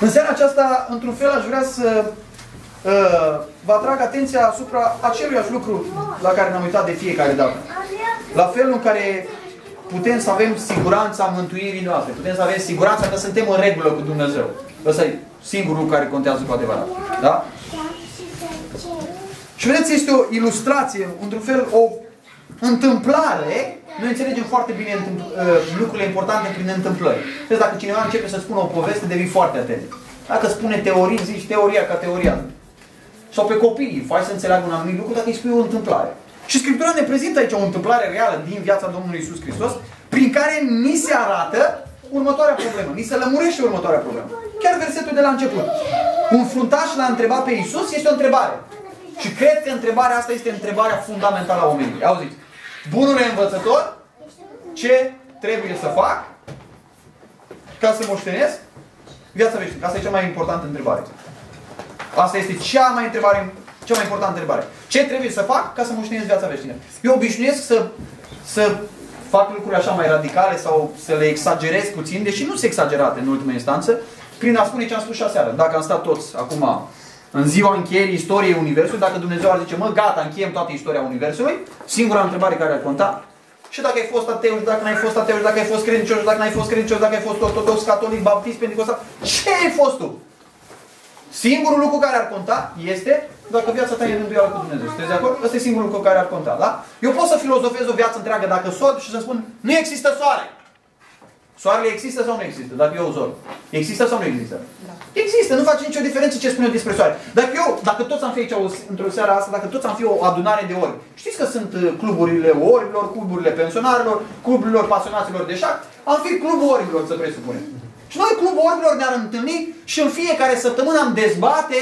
În seara aceasta, într-un fel, aș vrea să uh, vă atrag atenția asupra aceluiași lucru la care ne-am uitat de fiecare dată. La felul în care putem să avem siguranța mântuirii noastre, putem să avem siguranța că suntem în regulă cu Dumnezeu. Ăsta e singurul care contează cu adevărat. Da? Și vedeți, este o ilustrație, într-un fel, o întâmplare. Noi înțelegem foarte bine uh, lucrurile importante prin întâmplări. Deci dacă cineva începe să spună o poveste, devii foarte atent. Dacă spune teorii, zici teoria ca teoria. Sau pe copii, faci să înțeleagă un anumit lucru dacă îi spui o întâmplare. Și Scriptura ne prezintă aici o întâmplare reală din viața Domnului Isus Hristos, prin care ni se arată următoarea problemă, ni se lămurește următoarea problemă. Chiar versetul de la început. Un fruntaș l-a întrebat pe Isus, este o întrebare. Și cred că întrebarea asta este întrebarea fundamentală a omenirii. Auziți? Bunule învățător, ce trebuie să fac ca să moștenesc viața veșnică? Asta e cea mai importantă întrebare. Asta este cea mai întrebare, cea mai importantă întrebare. Ce trebuie să fac ca să moștenesc viața veșnică? Eu obișnuiesc să, să fac lucruri așa mai radicale sau să le exagerez puțin, deși nu sunt exagerate în ultima instanță, prin a spune ce am spus și aseară. Dacă am stat toți acum în ziua încheierii istoriei Universului, dacă Dumnezeu ar zice, mă, gata, încheiem toată istoria Universului, singura întrebare care ar conta, și dacă ai fost ateu, și dacă n-ai fost ateu, și dacă ai fost credincios, și dacă n-ai fost credincios, dacă ai fost ortodox, catolic, baptist, pentecostal, ce ai fost tu? Singurul lucru care ar conta este dacă viața ta e în îndoială cu Dumnezeu. Sunteți de acord? Ăsta e singurul lucru care ar conta, da? Eu pot să filozofez o viață întreagă dacă sor și să spun, nu există soare. Soarele există sau nu există? Dacă eu zor. Există sau nu există? Da. Există, nu face nicio diferență ce spune despre soare. Dacă eu, dacă toți am fi aici într-o seară asta, dacă toți am fi o adunare de ori, știți că sunt uh, cluburile orilor, cluburile pensionarilor, cluburilor pasionaților de șac, am fi clubul orilor, să presupunem. Și noi, clubul orilor, ne-ar întâlni și în fiecare săptămână am dezbate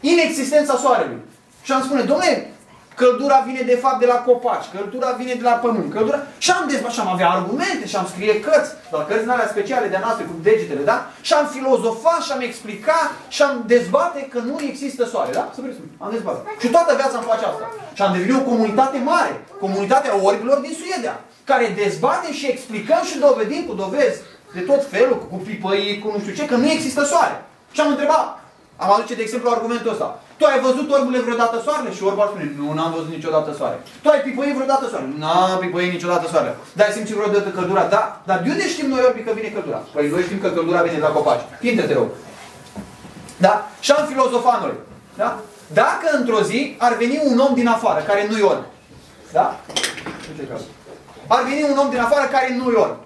inexistența soarelui. Și am spune, domnule, Căldura vine de fapt de la copaci, căldura vine de la pământ, căldura... Și am dezbat, și am avea argumente, și am scrie cărți, dar cărți din alea speciale de noastre cu degetele, da? Și am filozofat, și am explicat, și am dezbate că nu există soare, da? Să presupun. Am dezbate. Și toată viața am face asta. Și am devenit o comunitate mare, comunitatea orbilor din Suedia, care dezbate și explicăm și dovedim cu dovezi de tot felul, cu pipăii, cu nu știu ce, că nu există soare. Și am întrebat, am aduce de exemplu argumentul ăsta. Tu ai văzut orbule vreodată soarele? Și orbul spune, nu, n-am văzut niciodată soare. Tu ai pipăit vreodată soare? Nu, n-am pipăit niciodată soare. Dar ai simțit vreodată căldura? Da. Dar de unde știm noi orbi că vine căldura? Păi noi știm că căldura vine de la copaci. Pinte te rog. Da? Și am filozofat noi. Da? Dacă într-o zi ar veni un om din afară, care nu-i orb. Da? Ar veni un om din afară care nu-i orb.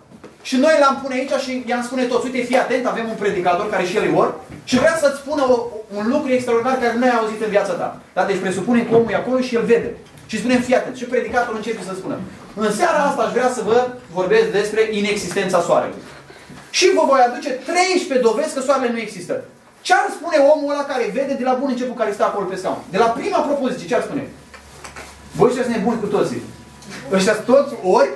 Și noi l-am pune aici și i-am spune toți, uite, fii atent, avem un predicator care și el e orb și vrea să-ți spună o, un lucru extraordinar care nu ai auzit în viața ta. Da? Deci presupune că omul e acolo și el vede. Și spunem, fii atent. Și predicatorul începe să spună. În seara asta aș vrea să vă vorbesc despre inexistența soarelui. Și vă voi aduce 13 dovezi că soarele nu există. Ce ar spune omul ăla care vede de la bun început care stă acolo pe scaun? De la prima propoziție, ce ar spune? Voi ăștia sunt nebuni cu toții. Ăștia toți ori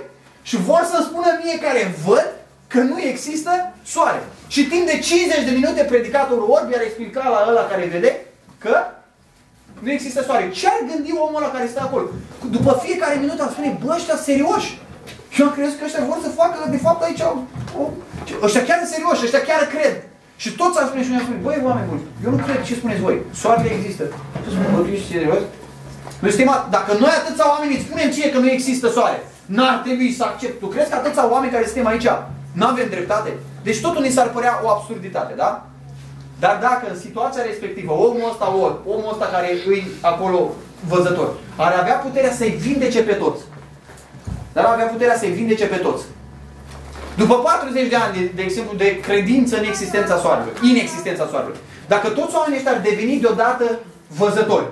și vor să spună mie care văd că nu există soare. Și timp de 50 de minute predicatorul orbi ar explica la ăla care vede că nu există soare. Ce ar gândi omul ăla care stă acolo? După fiecare minut ar spune, bă, ăștia serioși. Și eu am crezut că ăștia vor să facă, de fapt aici, o, o, ăștia chiar serioși, ăștia chiar cred. Și toți ar spune și noi spune, băi, oameni buni, eu nu cred ce spuneți voi. Soarele există. Ce spune, bă, tu ești serios? Noi suntem, dacă noi atâția oameni îți spunem ție că nu există soare, N-ar trebui să accept. Tu crezi că atâția oameni care suntem aici nu avem dreptate? Deci totul ni s-ar părea o absurditate, da? Dar dacă în situația respectivă omul ăsta ori, omul ăsta care îi acolo văzător, ar avea puterea să-i vindece pe toți. Dar ar avea puterea să-i vindece pe toți. După 40 de ani, de, de exemplu, de credință în existența soarelui, inexistența soarelui, dacă toți oamenii ăștia ar deveni deodată văzători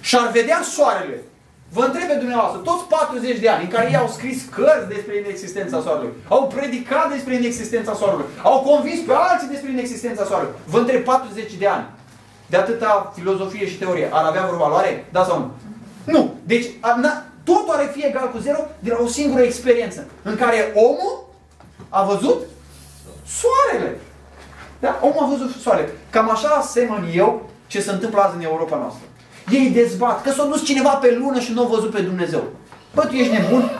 și ar vedea soarele Vă întreb pe dumneavoastră, toți 40 de ani în care ei au scris cărți despre inexistența Soarelui, au predicat despre inexistența Soarelui, au convins pe alții despre inexistența Soarelui. Vă întreb 40 de ani de atâta filozofie și teorie, ar avea vreo valoare? Da sau nu? Nu. Deci, totul are fi egal cu zero de la o singură experiență în care omul a văzut soarele. Da? Omul a văzut soarele. Cam așa asemăn eu ce se întâmplă azi în Europa noastră. Ei dezbat că s-a dus cineva pe lună și nu a văzut pe Dumnezeu. Bă, tu ești nebun?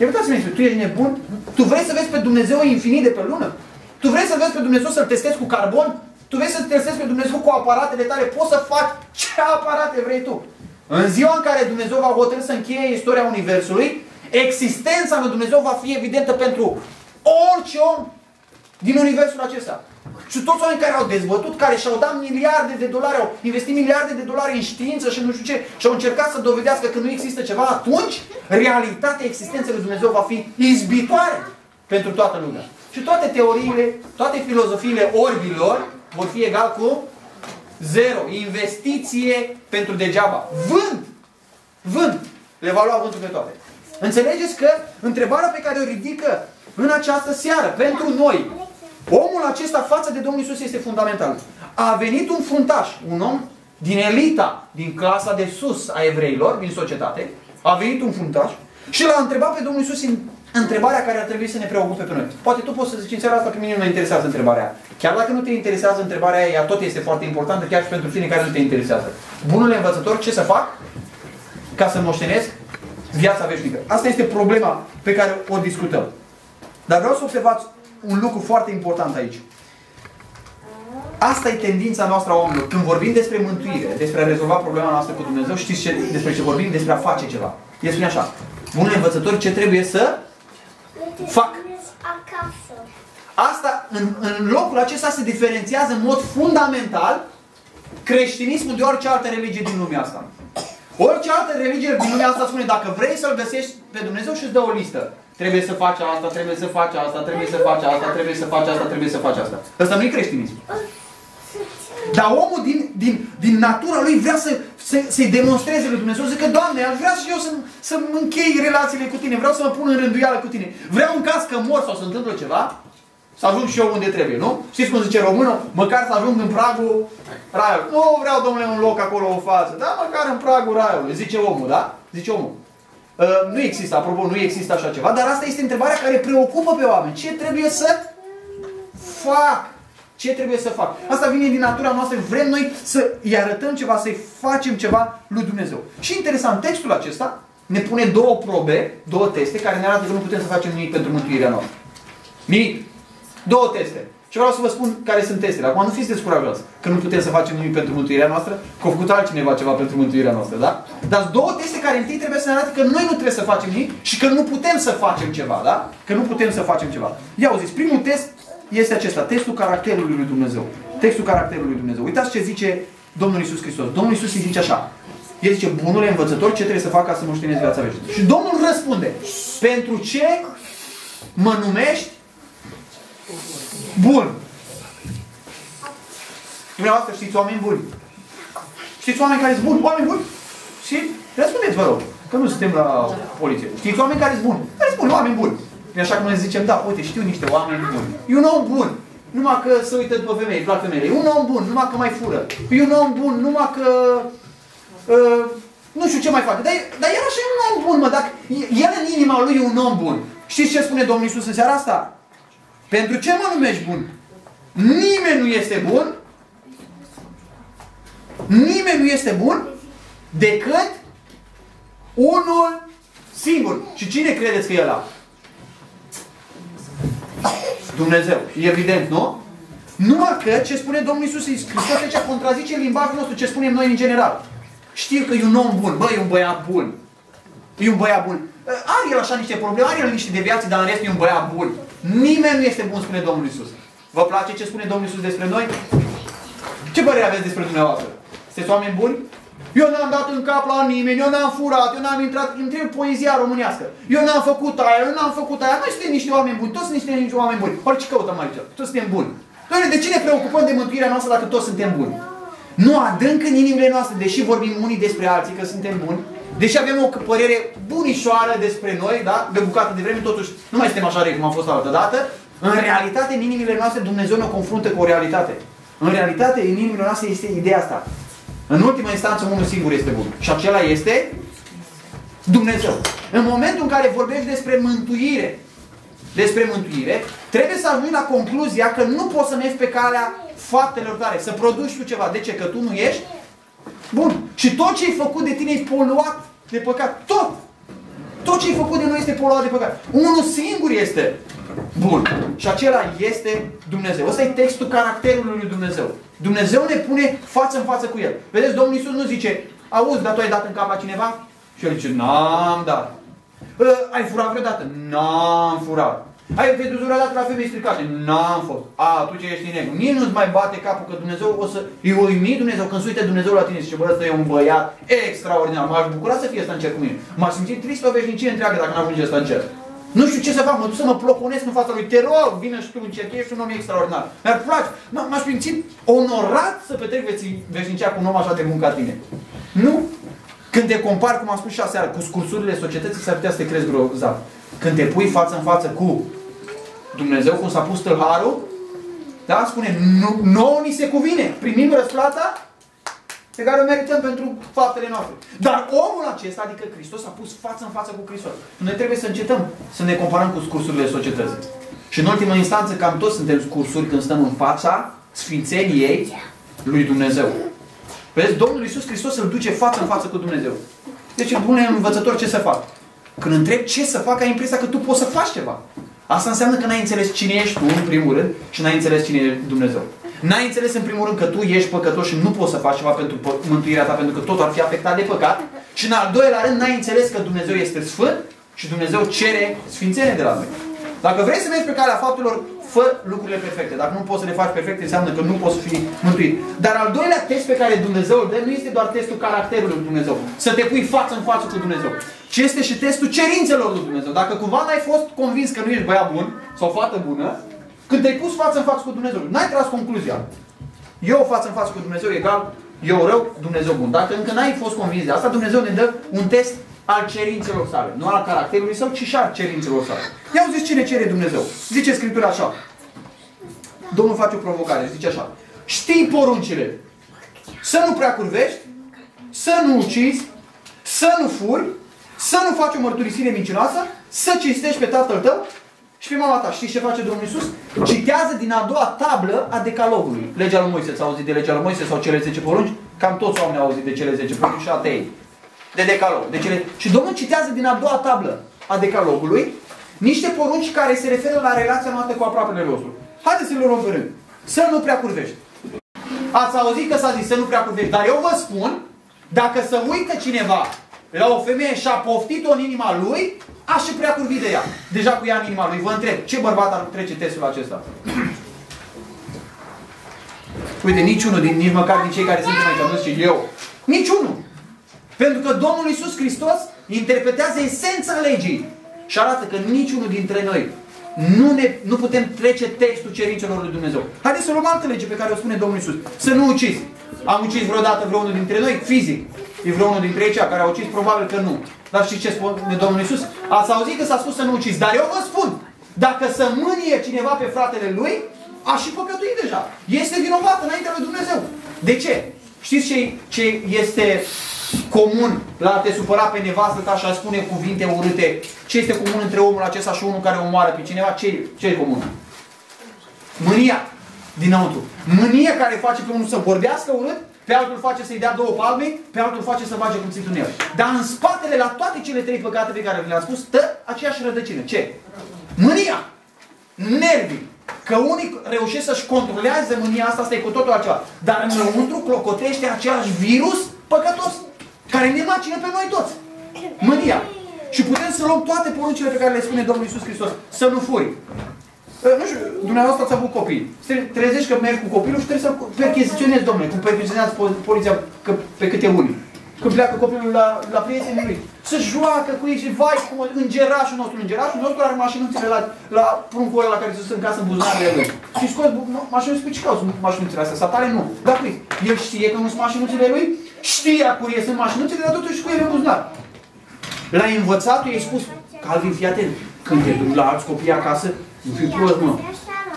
Iertați-mi, tu ești nebun? Tu vrei să vezi pe Dumnezeu infinit de pe lună? Tu vrei să vezi pe Dumnezeu să-L testezi cu carbon? Tu vrei să te testezi pe Dumnezeu cu aparatele tale, poți să faci ce aparate vrei tu. În ziua în care Dumnezeu va hotărâ să încheie istoria Universului, existența lui Dumnezeu va fi evidentă pentru orice om din Universul acesta. Și toți oamenii care au dezbătut, care și-au dat miliarde de dolari, au investit miliarde de dolari în știință și nu știu ce, și au încercat să dovedească că nu există ceva, atunci realitatea existenței lui Dumnezeu va fi izbitoare pentru toată lumea. Și toate teoriile, toate filozofiile orbilor vor fi egal cu zero. Investiție pentru degeaba. Vânt! Vânt! Le va lua vântul pe toate. Înțelegeți că întrebarea pe care o ridică în această seară, pentru noi, omul acesta față de Domnul Isus este fundamental. A venit un fruntaș, un om din elita, din clasa de sus a evreilor, din societate, a venit un fruntaș și l-a întrebat pe Domnul Isus întrebarea care ar trebui să ne preocupe pe noi. Poate tu poți să zici în seara asta, pe mine nu mă interesează întrebarea Chiar dacă nu te interesează întrebarea aia, ea tot este foarte importantă, chiar și pentru tine care nu te interesează. Bunul învățător, ce să fac ca să moștenesc viața veșnică? Asta este problema pe care o discutăm. Dar vreau să observați un lucru foarte important aici. Asta e tendința noastră a omului. Când vorbim despre mântuire, despre a rezolva problema noastră cu Dumnezeu, știți ce, despre ce vorbim? Despre a face ceva. El spune așa. Bunul învățător, ce trebuie să fac? Asta, în, în locul acesta se diferențiază în mod fundamental creștinismul de orice altă religie din lumea asta. Orice altă religie din lumea asta spune, dacă vrei să-L găsești pe Dumnezeu și îți dă o listă. Trebuie să faci asta, trebuie să faci asta, trebuie să faci asta, trebuie să faci asta, trebuie să faci asta. Asta nu e creștinism. Dar omul din, din, din natura lui vrea să, să, să-i demonstreze lui Dumnezeu. Zice că, Doamne, aș vrea și eu să, să închei relațiile cu Tine. Vreau să mă pun în rânduială cu Tine. Vreau în caz că mor sau se întâmplă ceva, să ajung și eu unde trebuie, nu? Știți cum zice românul? Măcar să ajung în pragul raiului. Nu vreau, domnule, un loc acolo o față. Da, măcar în pragul raiului. Zice omul, da? Zice omul. Uh, nu există, apropo, nu există așa ceva, dar asta este întrebarea care preocupă pe oameni. Ce trebuie să fac? Ce trebuie să fac? Asta vine din natura noastră. Vrem noi să îi arătăm ceva, să-i facem ceva lui Dumnezeu. Și interesant, textul acesta ne pune două probe, două teste, care ne arată că nu putem să facem nimic pentru mântuirea noastră. Nimic. Două teste. Și vreau să vă spun care sunt testele. Acum nu fiți descurajați că nu putem să facem nimic pentru mântuirea noastră, că a făcut altcineva ceva pentru mântuirea noastră, da? Dar două teste care întâi trebuie să ne arate că noi nu trebuie să facem nimic și că nu putem să facem ceva, da? Că nu putem să facem ceva. Ia zis, primul test este acesta, testul caracterului lui Dumnezeu. Textul caracterului lui Dumnezeu. Uitați ce zice Domnul Isus Hristos. Domnul Isus îi zice așa. El zice, bunule învățător, ce trebuie să fac ca să moștenesc viața veșnică? Și Domnul răspunde, pentru ce mă numești bun? Dumneavoastră știți oameni buni. Știți oameni care sunt buni? Oameni buni? Și răspundeți, vă rog, că nu suntem la poliție. Știți oameni care sunt buni? Care sunt buni? Oameni buni. E așa cum noi zicem, da, uite, știu niște oameni buni. E un om bun. Numai că se uită după femei, plac femeile. E un om bun, numai că mai fură. E un om bun, numai că... Uh, nu știu ce mai face. Dar, dar el așa e un om bun, mă. Dacă el în inima lui e un om bun. Știți ce spune Domnul Isus în seara asta? Pentru ce mă numești bun? Nimeni nu este bun Nimeni nu este bun decât unul singur. Și cine credeți că e ăla? Dumnezeu. E evident, nu? Numai că ce spune Domnul Iisus Hristos aici contrazice limbajul nostru, ce spunem noi în general. Știu că e un om bun, bă, e un băiat bun. E un băiat bun. Are el așa niște probleme, are el niște deviații, dar în rest e un băiat bun. Nimeni nu este bun, spune Domnul Iisus. Vă place ce spune Domnul Iisus despre noi? Ce părere aveți despre dumneavoastră? Sunteți oameni buni? Eu n-am dat în cap la nimeni, eu n-am furat, eu n-am intrat, întreb poezia românească. Eu n-am făcut aia, eu n-am făcut aia. Noi suntem niște oameni buni, toți sunt niște, niște oameni buni. Orice căutăm aici, toți suntem buni. Doamne, de ce ne preocupăm de mântuirea noastră dacă toți suntem buni? Nu adânc în inimile noastre, deși vorbim unii despre alții că suntem buni, deși avem o părere bunișoară despre noi, da? de bucată de vreme, totuși nu mai suntem așa răi cum am fost altă dată, în realitate, în inimile noastre, Dumnezeu ne confruntă cu o realitate. În realitate, în inimile noastre este ideea asta. În ultima instanță, unul singur este bun. Și acela este Dumnezeu. În momentul în care vorbești despre mântuire, despre mântuire, trebuie să ajungi la concluzia că nu poți să mergi pe calea faptelor tale, să produci tu ceva. De ce? Că tu nu ești bun. Și tot ce ai făcut de tine e poluat de păcat. Tot! Tot ce ai făcut de noi este poluat de păcat. Unul singur este Bun. Și acela este Dumnezeu. Ăsta e textul caracterului lui Dumnezeu. Dumnezeu ne pune față în față cu El. Vedeți, Domnul Iisus nu zice, auzi, dar tu ai dat în cap la cineva? Și el zice, n-am dat. Ai furat vreodată? N-am furat. Ai văzut vreodată la femei stricate? N-am fost. A, tu ce ești negru. Nici nu-ți mai bate capul că Dumnezeu o să... E uimit Dumnezeu când se uite Dumnezeu la tine și zice, bă, ăsta e un băiat extraordinar. M-aș bucura să fie ăsta în cer cu mine. M-aș simți trist o veșnicie întreagă dacă n-ajunge ăsta în cer. Nu știu ce să fac, mă duc să mă ploconesc în fața lui. Te rog, vină și tu în cer, ești un om extraordinar. Mi-ar place. M-aș simți onorat să petrec veșnicia cu un om așa de bun ca tine. Nu? Când te compari, cum am spus și aseară, cu scursurile societății, s-ar putea să te crezi grozav. Când te pui față în față cu Dumnezeu, cum s-a pus tâlharul, da? Spune, nu, nouă ni se cuvine. Primim răsplata pe care o merităm pentru faptele noastre. Dar omul acesta, adică Hristos, a pus față în față cu Hristos. Noi trebuie să încetăm să ne comparăm cu scursurile societății. Și în ultimă instanță, cam toți suntem scursuri când stăm în fața sfințeniei lui Dumnezeu. Vedeți, Domnul Iisus Hristos îl duce față în față cu Dumnezeu. Deci, bune învățător, ce să fac? Când întreb ce să fac, ai impresia că tu poți să faci ceva. Asta înseamnă că n-ai înțeles cine ești tu, în primul rând, și n-ai înțeles cine e Dumnezeu. N-ai înțeles, în primul rând, că tu ești păcătos și nu poți să faci ceva pentru mântuirea ta, pentru că totul ar fi afectat de păcat. Și în al doilea rând, n-ai înțeles că Dumnezeu este sfânt și Dumnezeu cere sfințenie de la noi. Dacă vrei să mergi pe calea faptelor, fă lucrurile perfecte. Dacă nu poți să le faci perfecte, înseamnă că nu poți fi mântuit. Dar al doilea test pe care Dumnezeu îl dă nu este doar testul caracterului lui Dumnezeu. Să te pui față în față cu Dumnezeu. Ci este și testul cerințelor lui Dumnezeu. Dacă cumva n-ai fost convins că nu ești băiat bun sau fată bună, când te-ai pus față în față cu Dumnezeu, n-ai tras concluzia. Eu față în față cu Dumnezeu egal, eu rău, Dumnezeu bun. Dacă încă n-ai fost convins de asta, Dumnezeu ne dă un test al cerințelor sale. Nu al caracterului său, ci și al cerințelor sale. Ia zis cine cere Dumnezeu. Zice Scriptura așa. Domnul face o provocare, zice așa. Știi poruncile. Să nu prea curvești, să nu ucizi, să nu furi, să nu faci o mărturisire mincinoasă, să cinstești pe tatăl tău și pe mama ta. Știi ce face Domnul Iisus? Citează din a doua tablă a decalogului. Legea lui Moise. S-a auzit de legea lui Moise sau cele 10 porunci? Cam toți oamenii au auzit de cele 10 porunci și atei de decalog. De cele... Și Domnul citează din a doua tablă a decalogului niște porunci care se referă la relația noastră cu aproapele nostru. Haideți să le luăm pe rând. Să nu prea curvești. Ați auzit că s-a zis să nu prea curvești. Dar eu vă spun, dacă să uită cineva la o femeie și a poftit-o în inima lui, aș și prea curvi de ea. Deja cu ea în inima lui. Vă întreb, ce bărbat ar trece testul acesta? Uite, niciunul, din, nici măcar din cei care sunt aici, nu zice eu. Niciunul. Pentru că Domnul Iisus Hristos interpretează esența legii și arată că niciunul dintre noi nu, ne, nu putem trece textul cerințelor lui Dumnezeu. Haideți să luăm altă lege pe care o spune Domnul Iisus. Să nu ucizi. Am ucis vreodată vreunul dintre noi? Fizic. E vreunul dintre ei care a ucis? Probabil că nu. Dar știți ce spune Domnul Iisus? Ați auzit că s-a spus să nu ucizi. Dar eu vă spun, dacă să mânie cineva pe fratele lui, a și păcătuit deja. Este vinovat înaintea lui Dumnezeu. De ce? Știți ce, ce este comun la a te supăra pe nevastă ta și a spune cuvinte urâte? Ce este comun între omul acesta și unul care omoară pe cineva? Ce, ce e comun? Mânia dinăuntru. Mânia care face pe unul să vorbească urât, pe altul face să-i dea două palme, pe altul face să bage cum în el. Dar în spatele la toate cele trei păcate pe care le-am spus, stă aceeași rădăcină. Ce? Mânia. Nervii. Că unii reușesc să-și controlează mânia asta, asta e cu totul altceva. Dar înăuntru clocotește același virus păcătos care ne macină pe noi toți. Mânia. Și putem să luăm toate poruncile pe care le spune Domnul Isus Hristos. Să nu furi. Nu știu, dumneavoastră ați avut copii. Trezești că mergi cu copilul și trebuie să percheziționezi, domnule, cum percheziționează poliția că, pe câte unii. Când pleacă copilul la, la prietenii lui. Să joacă cu ei și vai, cum îngerașul nostru, îngerașul nostru are mașinuțele la, la pruncul ăla la care se stă în casă în buzunarele lui. Și scos mașinuțele, pe ce cauți mașinuțele astea? Satale nu. Dar cum El știe că nu sunt mașinuțele lui? Știa cu ei sunt mașinuțele, dar totuși cu ele în buzunar. L-ai învățat, i-ai spus, Calvin, fii atent, când te duci la alți copii acasă, nu fi prost, mă.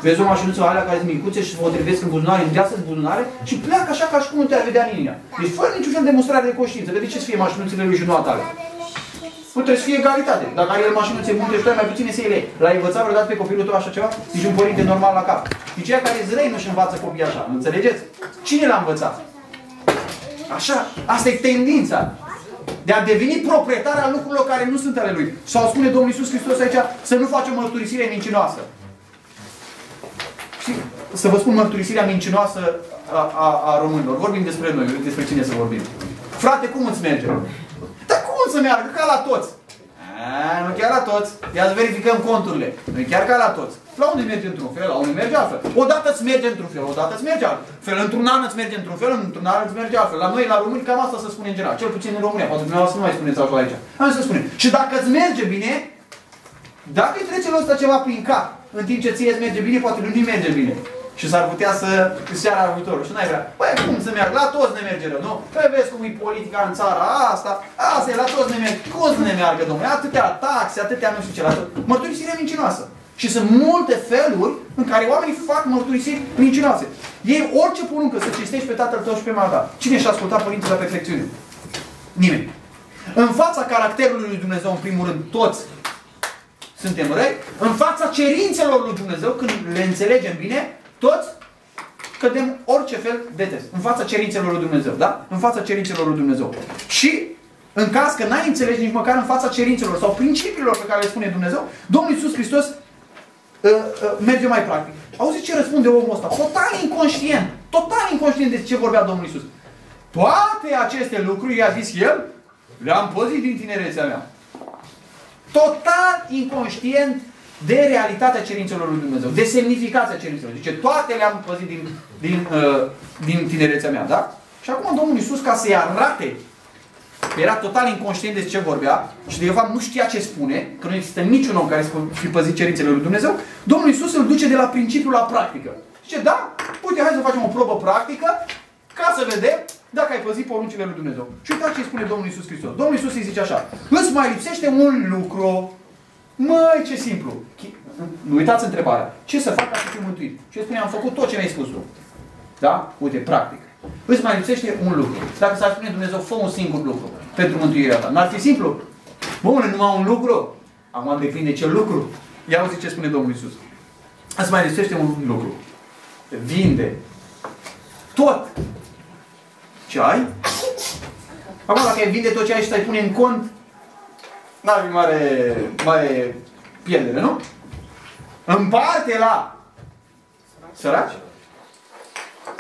Vezi o mașinuță alea care sunt micuțe și se potrivesc în buzunare, îndeasă în buzunare și pleacă așa ca și cum nu te-ar vedea în inimă. Deci fără niciun fel de demonstrare de conștiință. De ce să fie mașinuțele lui și nu a tale? Nu trebuie să fie egalitate. Dacă are el mașinuțe multe și tu ai mai puține să ele. L-ai învățat vreodată pe copilul tău așa ceva? Nici un părinte normal la cap. Nici cei care zrei nu-și învață copiii așa. Înțelegeți? Cine l-a învățat? Așa, asta e tendința. De a deveni proprietar al lucrurilor care nu sunt ale Lui. Sau spune Domnul Iisus Hristos aici să nu facem mărturisire mincinoasă. Și să vă spun mărturisirea mincinoasă a, a, a românilor. Vorbim despre noi, despre cine să vorbim. Frate, cum îți merge? Dar cum să meargă? Ca la toți. A, nu chiar la toți. Ia să verificăm conturile. Nu e chiar ca la toți. La unde merge într-un fel, la unde merge altfel. Odată îți merge într-un fel, odată îți merge altfel. Într-un an îți merge într-un fel, într-un an îți merge altfel. La noi, la români, cam asta se spune în general. Cel puțin în România. Poate dumneavoastră nu mai spuneți așa aici. Am să spunem. Și dacă îți merge bine, dacă îi trece ăsta ceva prin cap, în timp ce ție îți merge bine, poate nu merge bine. Și s-ar putea să îți ceară ajutorul. Și n-ai vrea. Păi cum să meargă? La toți ne merge rău, nu? Păi vezi cum e politica în țara asta. Asta e, la toți ne merge. Cum să ne meargă, domnule? Atâtea taxe, atâtea nu știu ce, la tot. Mărturisire mincinoasă. Și sunt multe feluri în care oamenii fac mărturisiri mincinoase. Ei orice poruncă să citești pe tatăl tău și pe mama ta. Cine și-a ascultat părintele la perfecțiune? Nimeni. În fața caracterului lui Dumnezeu, în primul rând, toți suntem răi. În fața cerințelor lui Dumnezeu, când le înțelegem bine, toți cădem orice fel de test. În fața cerințelor lui Dumnezeu, da? În fața cerințelor lui Dumnezeu. Și în caz că n-ai înțeles nici măcar în fața cerințelor sau principiilor pe care le spune Dumnezeu, Domnul Iisus Hristos uh, uh, merge mai practic. Auzi ce răspunde omul ăsta? Total inconștient. Total inconștient de ce vorbea Domnul Iisus. Toate aceste lucruri, i-a zis el, le-am păzit din tinerețea mea. Total inconștient de realitatea cerințelor lui Dumnezeu, de semnificația cerințelor. Zice, toate le-am păzit din, din, uh, din tinerețea mea, da? Și acum Domnul Iisus, ca să-i arate era total inconștient de ce vorbea și de fapt nu știa ce spune, că nu există niciun om care să fi păzit cerințele lui Dumnezeu, Domnul Iisus îl duce de la principiu la practică. Zice, da, uite, hai să facem o probă practică ca să vedem dacă ai păzit poruncile lui Dumnezeu. Și uitați ce spune Domnul Iisus Hristos. Domnul Iisus îi zice așa, îți mai lipsește un lucru. Măi, ce simplu. Nu uitați întrebarea. Ce să fac ca să fiu mântuit? Ce spune? Am făcut tot ce mi-ai spus tu. Da? Uite, practic. Îți mai lipsește un lucru. Dacă s-ar spune Dumnezeu, fă un singur lucru pentru mântuirea ta. N-ar fi simplu? Bun, numai un lucru. Acum depinde ce lucru. Ia auzi ce spune Domnul Isus. Îți mai lipsește un lucru. Vinde tot ce ai. Acum dacă ai vinde tot ce ai și să-i pune în cont, n-ar fi mare, mare pierdere, nu? Împarte la săraci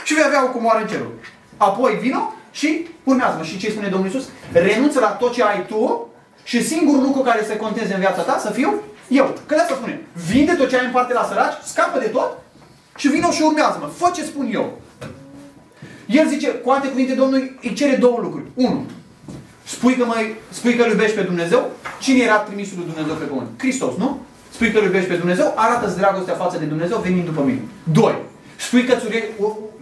și vei avea o comoară în cerul. Apoi vino și urmează-mă. Și ce spune Domnul Iisus? Renunță la tot ce ai tu și singurul lucru care se conteze în viața ta să fiu eu. Că de asta spune, vinde tot ce ai în parte la săraci, scapă de tot și vino și urmează-mă. Fă ce spun eu. El zice, cu alte cuvinte, Domnul îi cere două lucruri. Unu, spui că, mai, spui că îl iubești pe Dumnezeu. Cine era trimisul lui Dumnezeu pe pământ? Hristos, nu? Spui că îl iubești pe Dumnezeu, arată-ți dragostea față de Dumnezeu venind după mine. Doi, spui că îți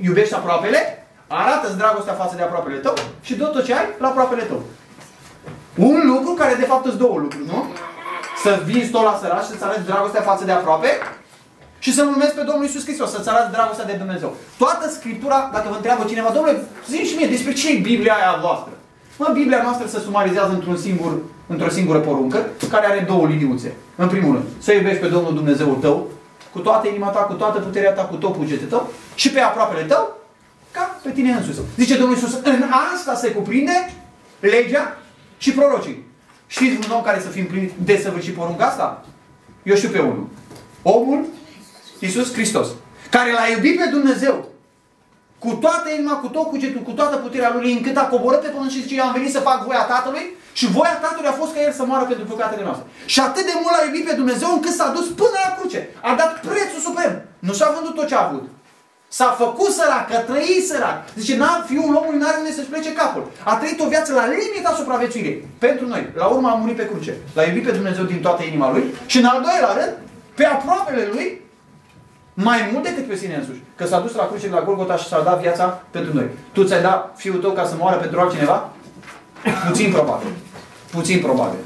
iubești aproapele, arată-ți dragostea față de aproapele tău și dă tot ce ai la aproapele tău. Un lucru care de fapt îți două lucruri, nu? Să vinzi tot la săraș, să-ți arăți dragostea față de aproape și să-L numesc pe Domnul Isus Hristos, să-ți arăți dragostea de Dumnezeu. Toată Scriptura, dacă vă întreabă cineva, Domnule, zi și mie, despre ce e Biblia aia voastră? Mă, Biblia noastră se sumarizează într-un singur, într-o singură poruncă, care are două liniuțe. În primul rând, să iubești pe Domnul Dumnezeul tău, cu toată inima ta, cu toată puterea ta, cu tot bugetul tău și pe aproapele tău ca pe tine însuți. Zice Domnul Iisus, în asta se cuprinde legea și prorocii. Știți un om care să fie împlinit desăvârșit porunca asta? Eu știu pe unul. Omul Iisus Hristos. Care l-a iubit pe Dumnezeu cu toată inima, cu tot cugetul, cu toată puterea lui, încât a coborât pe pământ și zice, eu am venit să fac voia Tatălui și voia Tatălui a fost ca El să moară pentru păcatele noastre. Și atât de mult l-a iubit pe Dumnezeu încât s-a dus până la cruce. A dat prețul suprem. Nu și-a vândut tot ce a avut. S-a făcut sărac, că trăi sărac. Zice, n-a, fiul omului n-are unde să-și plece capul. A trăit o viață la limita supraviețuirii. Pentru noi. La urmă a murit pe cruce. L-a iubit pe Dumnezeu din toată inima lui. Și în al doilea rând, pe aproapele lui, mai mult decât pe sine însuși. Că s-a dus la cruce de la Golgota și s-a dat viața pentru noi. Tu ți-ai dat fiul tău ca să moară pentru altcineva? Puțin probabil. Puțin probabil.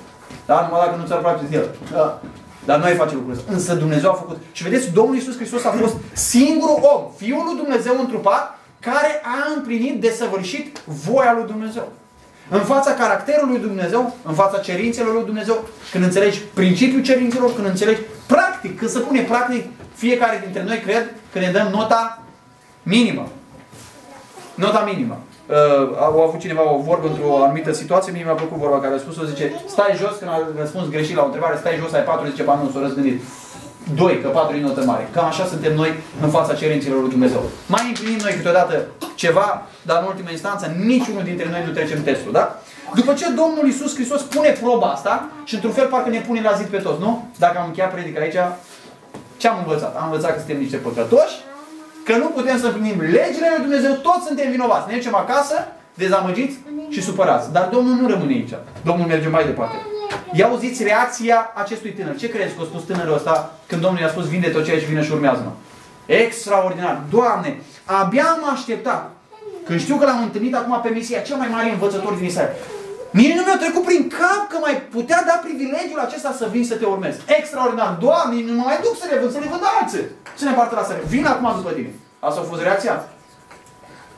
Da? Numai dacă nu ți-ar place el. Da. Dar noi facem lucrul ăsta. Însă Dumnezeu a făcut. Și vedeți, Domnul Iisus Hristos a fost singurul om, Fiul lui Dumnezeu întrupat, care a împlinit desăvârșit voia lui Dumnezeu. În fața caracterului lui Dumnezeu, în fața cerințelor lui Dumnezeu, când înțelegi principiul cerințelor, când înțelegi practic, când se pune practic, fiecare dintre noi cred că ne dăm nota minimă. Nota minimă. uh, au avut cineva o vorbă într-o anumită situație, mie mi-a plăcut vorba care a spus-o, zice, stai jos, când a răspuns greșit la o întrebare, stai jos, ai 4, zice, ba nu, s-o răzgândit. 2, că 4 e notă mare. Cam așa suntem noi în fața cerințelor lui Dumnezeu. Mai împlinim noi câteodată ceva, dar în ultima instanță niciunul dintre noi nu trecem testul, da? După ce Domnul Isus Hristos pune proba asta și într-un fel parcă ne pune la zid pe toți, nu? Dacă am încheiat predica aici, ce am învățat? Am învățat că suntem niște păcătoși, că nu putem să împlinim legile lui Dumnezeu, toți suntem vinovați. Ne ducem acasă, dezamăgiți și supărați. Dar Domnul nu rămâne aici. Domnul merge mai departe. Ia auziți reacția acestui tânăr. Ce crezi că a spus tânărul ăsta când Domnul i-a spus vinde tot ceea ce vine și urmează-mă? Extraordinar. Doamne, abia am așteptat. Când știu că l-am întâlnit acum pe Mesia, cel mai mare învățător din Israel. Mie nu mi-a trecut prin cap că mai putea da privilegiul acesta să vin să te urmez. Extraordinar. Doamne, nu mai duc să le văd, să le văd alții. Să ne partă la sără. Vin acum după tine. Asta a fost reacția?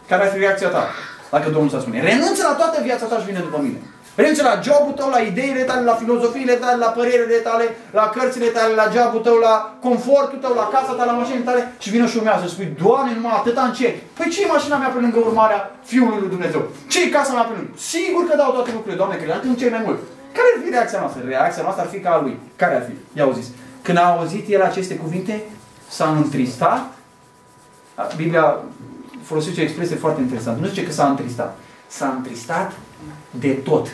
Care ar fi reacția ta? Dacă Domnul să spune. Renunță la toată viața ta și vine după mine. Renunță la jobul tău, la ideile tale, la filozofiile tale, la părerile tale, la cărțile tale, la jobul tău, la confortul tău, la casa ta, la mașinile tale și vină și urmează. Spui, Doamne, numai atâta încerc. Păi ce e mașina mea pe lângă urmarea Fiului lui Dumnezeu? ce e casa mea pe lângă? Sigur că dau toate lucrurile, Doamne, că le nu cer mai mult. Care ar fi reacția noastră? Reacția noastră ar fi ca a lui. Care ar fi? Ia auziți. Când a auzit el aceste cuvinte, s-a întristat. Biblia folosește o expresie foarte interesantă. Nu zice că s-a întristat. S-a întristat de tot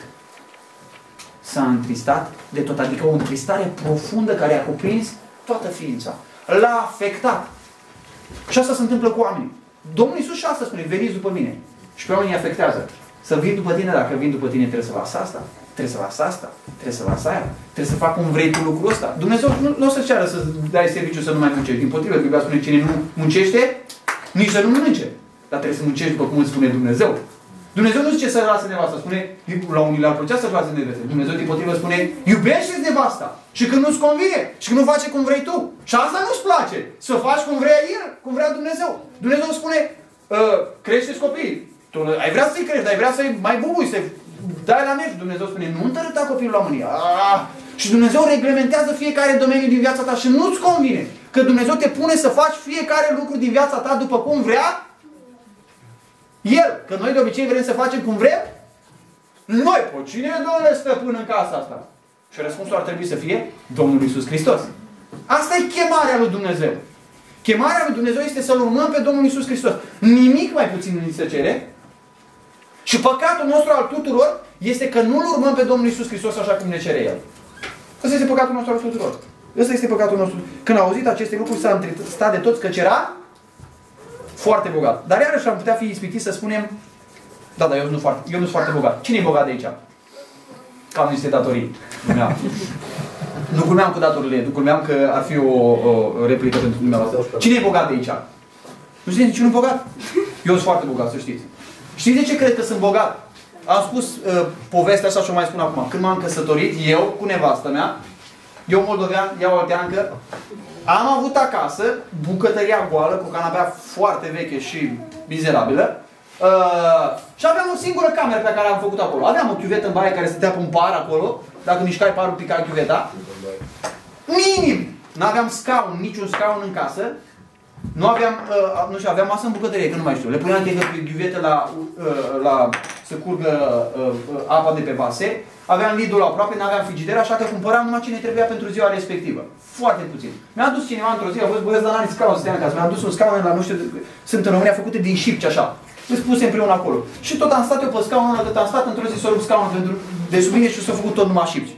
s-a întristat de tot, adică o întristare profundă care a cuprins toată ființa. L-a afectat. Și asta se întâmplă cu oamenii. Domnul Iisus și asta spune, veniți după mine. Și pe oamenii afectează. Să vin după tine, dacă vin după tine trebuie să las asta, trebuie să las asta, trebuie să las aia, trebuie să fac cum vrei tu lucrul ăsta. Dumnezeu nu, nu o să ceară să dai serviciu să nu mai muncești. Din potrivă, Biblia spune cine nu muncește, nici să nu mănânce. Dar trebuie să muncești după cum îți spune Dumnezeu. Dumnezeu nu zice să lase nevasta, spune, la unii le-ar plăcea să lase nevasta. Dumnezeu din potrivă spune, iubește nevasta. Și când nu-ți convine, și când nu face cum vrei tu. Și asta nu-ți place. Să faci cum vrea El, cum vrea Dumnezeu. Dumnezeu spune, uh, creșteți copiii. Tu ai vrea să-i crești, dar ai vrea să-i mai bubuși, să-i dai la mers. Dumnezeu spune, nu întărâta copilul la mânie. Ah! Și Dumnezeu reglementează fiecare domeniu din viața ta și nu-ți convine. Că Dumnezeu te pune să faci fiecare lucru din viața ta după cum vrea el. Că noi de obicei vrem să facem cum vrem. Noi, pe cine e Domnule stăpân în casa asta? Și răspunsul ar trebui să fie Domnul Isus Hristos. Asta e chemarea lui Dumnezeu. Chemarea lui Dumnezeu este să-L urmăm pe Domnul Isus Hristos. Nimic mai puțin ni se cere. Și păcatul nostru al tuturor este că nu-L urmăm pe Domnul Isus Hristos așa cum ne cere El. Ăsta este păcatul nostru al tuturor. Ăsta este păcatul nostru. Când a auzit aceste lucruri, s-a întristat de toți că era foarte bogat. Dar iarăși am putea fi ispitit să spunem, da, dar eu nu foarte, eu nu sunt foarte bogat. Cine e bogat de aici? Cam niște datorii. Da. nu culmeam cu datorile, nu culmeam că ar fi o, o replică pentru dumneavoastră. Cine e bogat de aici? Nu știți niciunul bogat? Eu sunt foarte bogat, să știți. Știți de ce cred că sunt bogat? Am spus uh, povestea așa și o mai spun acum. Când m-am căsătorit, eu cu nevastă mea, eu moldovean, iau o teancă, am avut acasă bucătăria goală cu canapea foarte veche și mizerabilă. Uh, și aveam o singură cameră pe care am făcut acolo. Aveam o chiuvetă în baie care stătea pe un par acolo. Dacă mișcai parul, pica chiuveta. Minim! Nu aveam scaun, niciun scaun în casă. Nu aveam, uh, nu știu, aveam masă în bucătărie, că nu mai știu. Le puneam pe ghiuvete la, uh, la să curgă uh, apa de pe vase. Aveam lidul aproape, nu aveam frigider, așa că cumpăram numai ce ne trebuia pentru ziua respectivă. Foarte puțin. Mi-a dus cineva într-o zi, a fost băieți, dar n-are scaun să stea în casă. Mi-a dus un scaun la, nu știu, sunt în România făcute din șipci, așa. Îți puse împreună acolo. Și tot am stat eu pe scaunul ăla, am stat într-o zi să rup scaunul pentru de sub mine și s-a făcut tot numai șipci.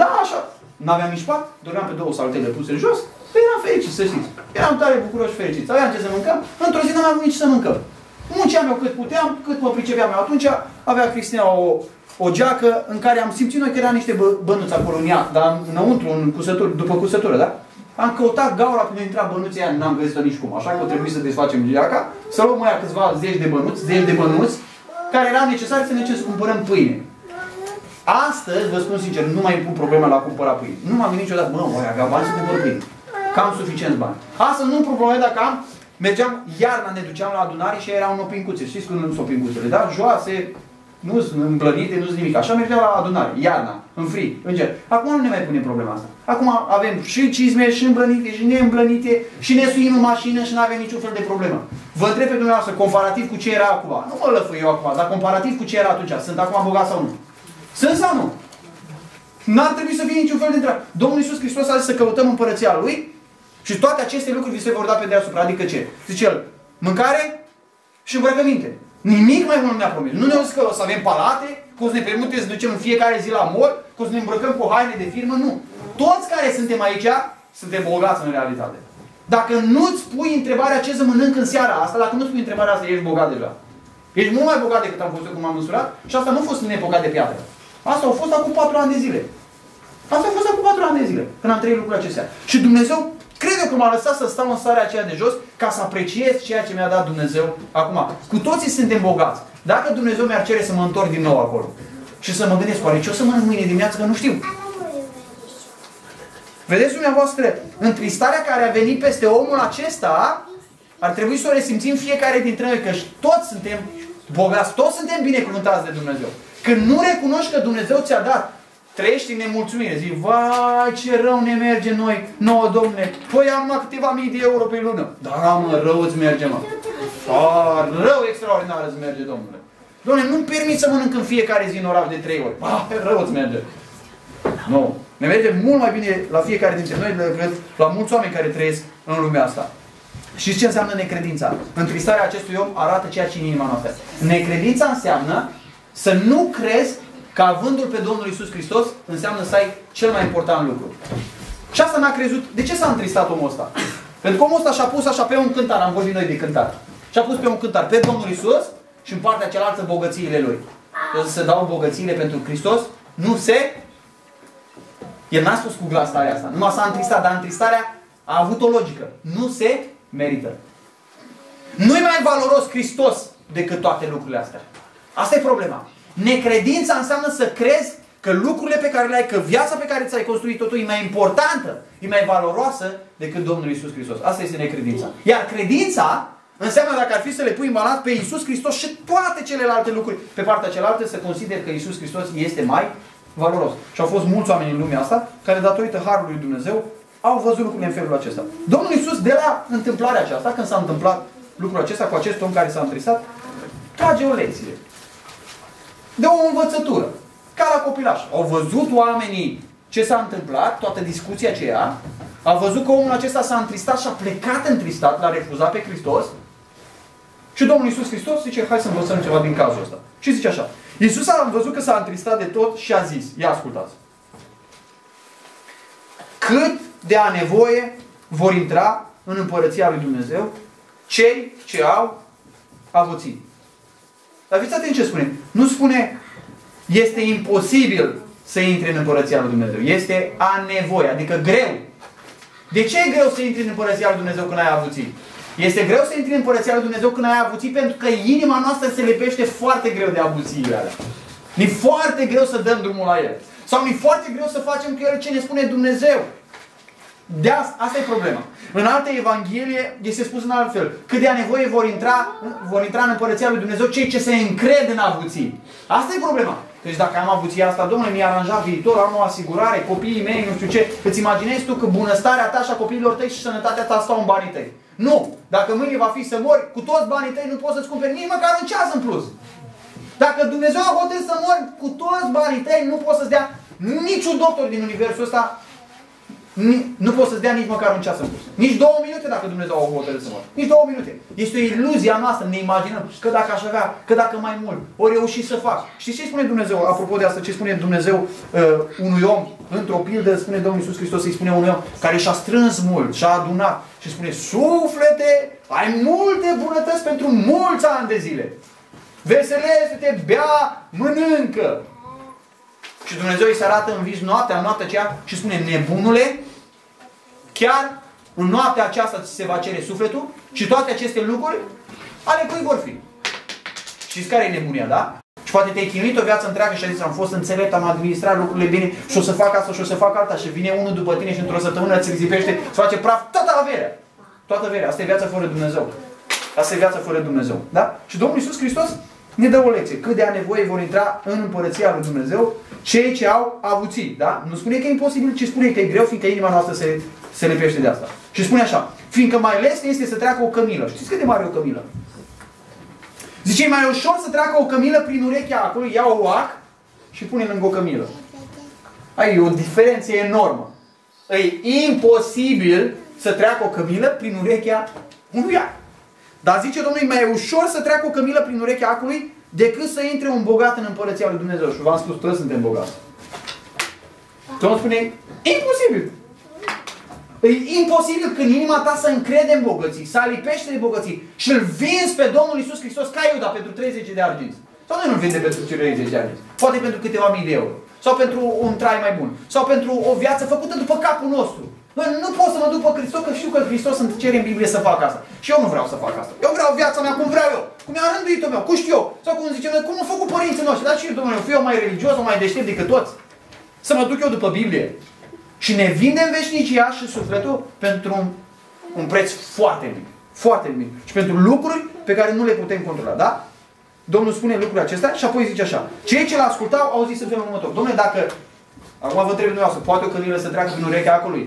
Da, așa. N-aveam nici pat, dormeam pe două saltele puse jos, păi eram fericit, să știți. Eram tare bucuroși și fericiți. Aveam ce să mâncăm, într-o zi n-am avut nici să mâncăm. Munceam eu cât puteam, cât mă pricepeam eu atunci, avea Cristina o, o geacă în care am simțit noi că era niște bă, bănuți acolo în ea, dar înăuntru, în cusătură, după cusătură, da? Am căutat gaura până intra bănuții aia, n-am găsit-o nici cum. Așa că trebuie să desfacem geaca, să luăm aia câțiva zeci de bănuți, zeci de bănuți, care erau necesari să ne ce să cumpărăm pâine. Astăzi, vă spun sincer, nu mai pun problema la cumpăra pâine. Nu m-am gândit niciodată, mă, voi avea bani să cumpăr pâine. Că am suficient bani. Astăzi nu problema dacă am, mergeam, iarna ne duceam la adunare și erau nopincuțe. Știți când nu sunt nopincuțele, da? Joase, nu sunt îmblănite, nu sunt nimic. Așa mergeau la adunare, iarna, în frig, în ger. Acum nu ne mai punem problema asta. Acum avem și cizme, și îmblănite, și neîmblănite, și ne suim în mașină și nu avem niciun fel de problemă. Vă întreb pe dumneavoastră, comparativ cu ce era acum. Nu mă lăfui eu acum, dar comparativ cu ce era atunci. Sunt acum bogat sau nu? Sunt sau nu? N-ar trebui să fie niciun fel de întreabă. Domnul Iisus Hristos a zis să căutăm împărăția Lui și toate aceste lucruri vi se vor da pe deasupra. Adică ce? Zice El, mâncare și îmbrăcăminte. Nimic mai mult nu ne-a promis. Nu ne-a zis că o să avem palate, că o să ne permite să ducem în fiecare zi la mor, că o să ne îmbrăcăm cu haine de firmă. Nu. Toți care suntem aici, suntem bogați în realitate. Dacă nu-ți pui întrebarea ce să mănânc în seara asta, dacă nu-ți pui întrebarea asta, ești bogat deja. Ești mult mai bogat decât am fost eu cum am măsurat și asta nu a fost în epoca de piatră. Asta a fost acum patru ani de zile. Asta a fost acum patru ani de zile, când am trăit lucrurile acestea. Și Dumnezeu, cred eu că m-a lăsat să stau în starea aceea de jos, ca să apreciez ceea ce mi-a dat Dumnezeu acum. Cu toții suntem bogați. Dacă Dumnezeu mi-ar cere să mă întorc din nou acolo și să mă gândesc, oare ce o să mănânc mâine dimineață, că nu știu. Vedeți dumneavoastră, întristarea care a venit peste omul acesta, ar trebui să o resimțim fiecare dintre noi, că toți suntem bogați, toți suntem binecuvântați de Dumnezeu. Când nu recunoști că Dumnezeu ți-a dat trăiești în nemulțumire. Zici, vai, ce rău ne merge noi, nouă, domne. Păi am numai câteva mii de euro pe lună. Da, mă, rău îți merge, mă. A, rău extraordinar îți merge, domnule. Domnule, nu-mi permit să mănânc în fiecare zi în oraș de trei ori. A, rău îți merge. Nu. Ne merge mult mai bine la fiecare dintre noi decât la mulți oameni care trăiesc în lumea asta. Și ce înseamnă necredința? Întristarea acestui om arată ceea ce în inima noastră. Necredința înseamnă să nu crezi că avându-L pe Domnul Isus Hristos înseamnă să ai cel mai important lucru. Și asta n-a crezut. De ce s-a întristat omul ăsta? Pentru că omul ăsta și-a pus așa pe un cântar, am vorbit noi de cântar. Și-a pus pe un cântar pe Domnul Isus și în partea cealaltă bogățiile lui. Să se dau bogățiile pentru Hristos, nu se... El n-a spus cu glas tare asta. Numai s-a întristat, dar întristarea a avut o logică. Nu se merită. Nu-i mai valoros Hristos decât toate lucrurile astea. Asta e problema. Necredința înseamnă să crezi că lucrurile pe care le ai, că viața pe care ți-ai construit totul e mai importantă, e mai valoroasă decât Domnul Isus Hristos. Asta este necredința. Iar credința înseamnă dacă ar fi să le pui în balans pe Isus Hristos și toate celelalte lucruri pe partea cealaltă să consider că Isus Hristos este mai valoros. Și au fost mulți oameni în lumea asta care datorită Harului lui Dumnezeu au văzut lucrurile în felul acesta. Domnul Isus de la întâmplarea aceasta, când s-a întâmplat lucrul acesta cu acest om care s-a întristat, trage o lecție de o învățătură. Ca la copilaș. Au văzut oamenii ce s-a întâmplat, toată discuția aceea, au văzut că omul acesta s-a întristat și a plecat întristat, l-a refuzat pe Hristos. Și Domnul Iisus Hristos zice, hai să învățăm ceva din cazul ăsta. Și zice așa, Iisus a văzut că s-a întristat de tot și a zis, ia ascultați. Cât de a nevoie vor intra în împărăția lui Dumnezeu cei ce au avuții. Dar fiți atenți ce spune. Nu spune este imposibil să intri în Împărăția lui Dumnezeu. Este a nevoie, adică greu. De ce e greu să intri în Împărăția lui Dumnezeu când ai avuții? Este greu să intri în Împărăția lui Dumnezeu când ai avuții pentru că inima noastră se lepește foarte greu de avuțiile alea. E foarte greu să dăm drumul la el. Sau e foarte greu să facem cu el ce ne spune Dumnezeu. De asta, asta e problema. În alte evanghelie este spus în alt fel. Cât de a nevoie vor intra, vor intra în împărăția lui Dumnezeu cei ce se încred în avuții. Asta e problema. Deci dacă am avuția asta, domnule, mi-a aranjat viitor, am o asigurare, copiii mei, nu știu ce, îți imaginezi tu că bunăstarea ta și a copiilor tăi și sănătatea ta stau în banii tăi. Nu! Dacă mâine va fi să mori, cu toți banii tăi nu poți să-ți cumperi nici măcar un ceas în plus. Dacă Dumnezeu a hotărât să mori, cu toți banii tăi nu poți să-ți dea niciun doctor din universul ăsta nu poți să-ți dea nici măcar un ceas în plus. Nici două minute dacă Dumnezeu a hotărât să mor. Nici două minute. Este o iluzie a noastră, ne imaginăm că dacă aș avea, că dacă mai mult, o reuși să fac. Știți ce spune Dumnezeu, apropo de asta, ce spune Dumnezeu uh, unui om, într-o pildă, spune Domnul Iisus Hristos, îi spune unui om care și-a strâns mult, și-a adunat și spune, suflete, ai multe bunătăți pentru mulți ani de zile. Veselește-te, bea, mănâncă. Și Dumnezeu îi se arată în vis noaptea, noaptea aceea și spune, nebunule, chiar în noaptea aceasta ți se va cere sufletul și toate aceste lucruri ale cui vor fi. Știți care e nebunia, da? Și poate te-ai chinuit o viață întreagă și ai zis, am fost înțelept, am administrat lucrurile bine și o să fac asta și o să fac alta și vine unul după tine și într-o săptămână îți rizipește, să face praf toată averea. Toată averea. Asta e viața fără Dumnezeu. Asta e viața fără Dumnezeu. Da? Și Domnul Iisus Hristos ne dă o lecție. Cât de a nevoie vor intra în împărăția lui Dumnezeu cei ce au avuții. Da? Nu spune că e imposibil, ci spune că e greu, fiindcă inima noastră se, se lepește de asta. Și spune așa, fiindcă mai lesne este să treacă o cămilă. Știți cât de mare e o cămilă? Zice, e mai ușor să treacă o cămilă prin urechea acolo, ia o oac și pune lângă o cămilă. Ai, e o diferență enormă. E imposibil să treacă o cămilă prin urechea unui ac. Dar zice Domnul, e mai ușor să treacă o cămilă prin urechea acului decât să intre un bogat în împărăția lui Dumnezeu. Și v-am spus, toți suntem bogați. Domnul spune, imposibil. E imposibil când inima ta să încrede în bogății, să alipește de bogății și îl vinzi pe Domnul Isus Hristos ca Iuda pentru 30 de arginți. Sau nu îl vinde pentru 30 de arginți. Poate pentru câteva mii de euro. Sau pentru un trai mai bun. Sau pentru o viață făcută după capul nostru. Bă, nu pot să mă duc pe Hristos, că știu că Hristos îmi cere în Biblie să fac asta. Și eu nu vreau să fac asta. Eu vreau viața mea cum vreau eu. Cum mi-a rânduit-o meu, cum știu eu. Sau cum zicem noi, cum au făcut părinții noștri. Dar și domnule, fiu eu mai religios, sau mai deștept decât toți. Să mă duc eu după Biblie. Și ne vindem veșnicia și sufletul pentru un, un preț foarte mic. Foarte mic. Și pentru lucruri pe care nu le putem controla. Da? Domnul spune lucrurile acestea și apoi zice așa. Cei ce l-ascultau au zis în felul următor. Domnule, dacă Acum vă întreb dumneavoastră, poate o cănilă să treacă prin urechea acului?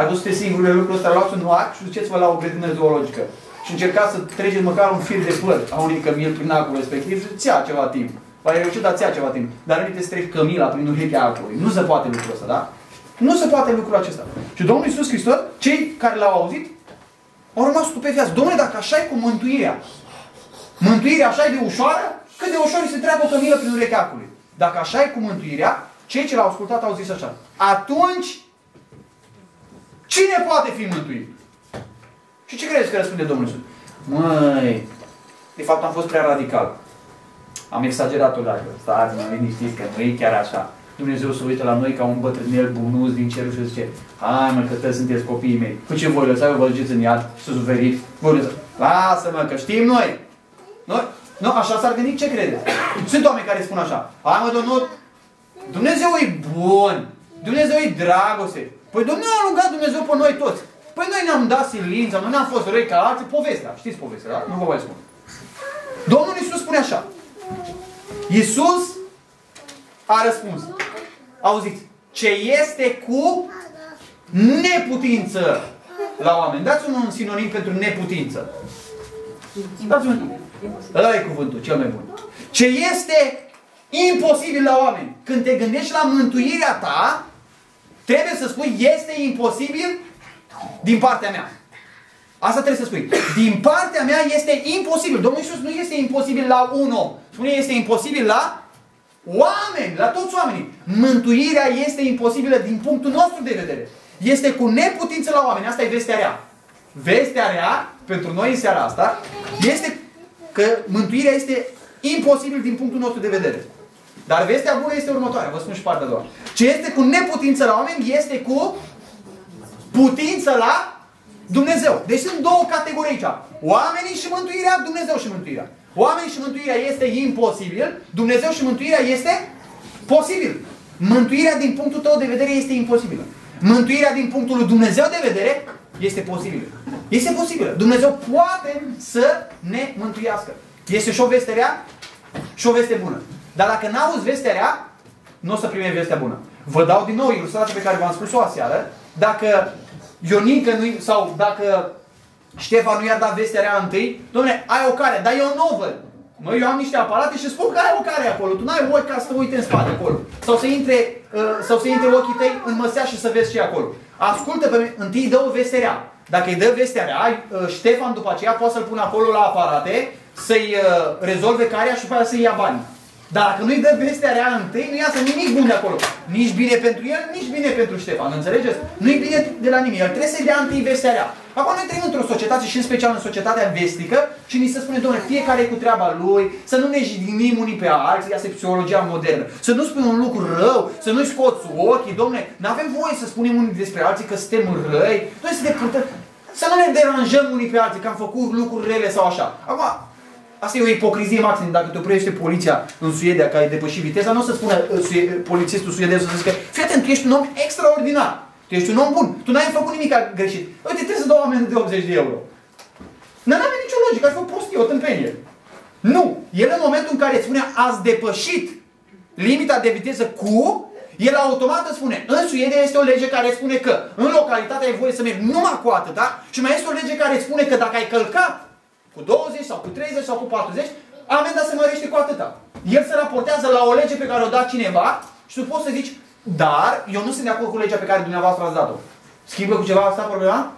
Aduceți singurele lucruri ăsta, luați un oac și duceți-vă la o grădină zoologică. Și încercați să treceți măcar un fir de păr a unui cămil prin acul respectiv și ți ceva timp. Va reușit, dar ți ceva timp. Dar nu să treci cămila prin urechea acului. Nu se poate lucrul ăsta, da? Nu se poate lucrul acesta. Și Domnul Iisus Hristos, cei care l-au auzit, au rămas stupefiați. Domnule, dacă așa e cu mântuirea, mântuirea așa e de ușoară, cât de ușor se treabă o cămilă prin urechea acului. Dacă așa e cu mântuirea, cei ce l-au ascultat au zis așa. Atunci, cine poate fi mântuit? Și ce credeți că răspunde Domnul Iisus? Măi, de fapt am fost prea radical. Am exagerat-o dacă stați, mă liniștiți că nu e chiar așa. Dumnezeu se uită la noi ca un bătrânel bunuz din cerul și zice Hai mă, că tăi sunteți copiii mei. Cu ce voi lăsa, vă duceți în iad și să suferiți? Voi lăsa. Lasă-mă, că știm noi. Noi? Nu, așa s-ar gândi, ce credeți? Sunt oameni care spun așa. Hai mă, domnul, Dumnezeu e bun. Dumnezeu e dragoste. Păi Dumnezeu a rugat Dumnezeu pe noi toți. Păi noi ne-am dat silința, noi ne-am fost răi ca alții. Povestea. Știți povestea, da? Nu vă mai spun. Domnul Iisus spune așa. Iisus a răspuns. Auziți. Ce este cu neputință la oameni. Dați un sinonim pentru neputință. Dați un... Ăla e cuvântul cel mai bun. Ce este imposibil la oameni. Când te gândești la mântuirea ta, trebuie să spui, este imposibil din partea mea. Asta trebuie să spui. Din partea mea este imposibil. Domnul Iisus nu este imposibil la un om. Spune, este imposibil la oameni, la toți oamenii. Mântuirea este imposibilă din punctul nostru de vedere. Este cu neputință la oameni. Asta e vestea rea. Vestea rea, pentru noi în seara asta, este că mântuirea este imposibil din punctul nostru de vedere. Dar vestea bună este următoarea, vă spun și partea a doua. Ce este cu neputință la oameni este cu putință la Dumnezeu. Deci sunt două categorii aici. Oamenii și mântuirea, Dumnezeu și mântuirea. Oamenii și mântuirea este imposibil, Dumnezeu și mântuirea este posibil. Mântuirea din punctul tău de vedere este imposibilă. Mântuirea din punctul lui Dumnezeu de vedere este posibilă. Este posibilă. Dumnezeu poate să ne mântuiască. Este și o veste rea și o veste bună. Dar dacă n-auzi vestea rea, nu o să primești vestea bună. Vă dau din nou ilustrația pe care v-am spus-o aseară. Dacă Ionincă nu sau dacă Ștefan nu i-a dat vestea rea întâi, domne, ai o care, dar eu nu o văd. Mă, eu am niște aparate și spun că ai o care acolo. Tu n-ai ochi ca să te uite în spate acolo. Sau să intre, uh, sau să intre ochii tăi în măsea și să vezi ce acolo. Ascultă pe mine, întâi dă o veste rea. Dacă îi dă vestea rea, uh, Ștefan după aceea poate să-l pună acolo la aparate, să-i uh, rezolve carea și după aceea să-i ia bani. Dar dacă nu-i dă vestea rea întâi, nu iasă nimic bun de acolo. Nici bine pentru el, nici bine pentru Ștefan. Înțelegeți? Nu-i bine de la nimic. El trebuie să-i dea întâi vestea rea. Acum noi trăim într-o societate și în special în societatea vestică și ni se spune, domnule, fiecare cu treaba lui, să nu ne jignim unii pe alții, asta e psihologia modernă. Să nu spunem un lucru rău, să nu-i scoți ochii, domnule, nu avem voie să spunem unii despre alții că suntem răi, noi să ne purtăm, să nu ne deranjăm unii pe alții că am făcut lucruri rele sau așa. Acum, Asta e o ipocrizie maximă. Dacă te oprește poliția în Suedia că ai depășit viteza, nu o să spună uh, polițistul suedez să zică fii atent, tu ești un om extraordinar. Tu ești un om bun. Tu n-ai făcut nimic greșit. Uite, trebuie să dau oameni de 80 de euro. Nu are nicio logică. Ai făcut prostie, o tâmpenie. Nu. el în momentul în care îți spune ați depășit limita de viteză cu, el automat îți spune, în Suedia este o lege care spune că în localitate ai voie să mergi numai cu atâta și mai este o lege care spune că dacă ai călcat cu 20 sau cu 30 sau cu 40, amenda se mărește cu atâta. El se raportează la o lege pe care o dat cineva și tu poți să zici, dar eu nu sunt de acord cu legea pe care dumneavoastră ați dat-o. Schimbă cu ceva asta problema?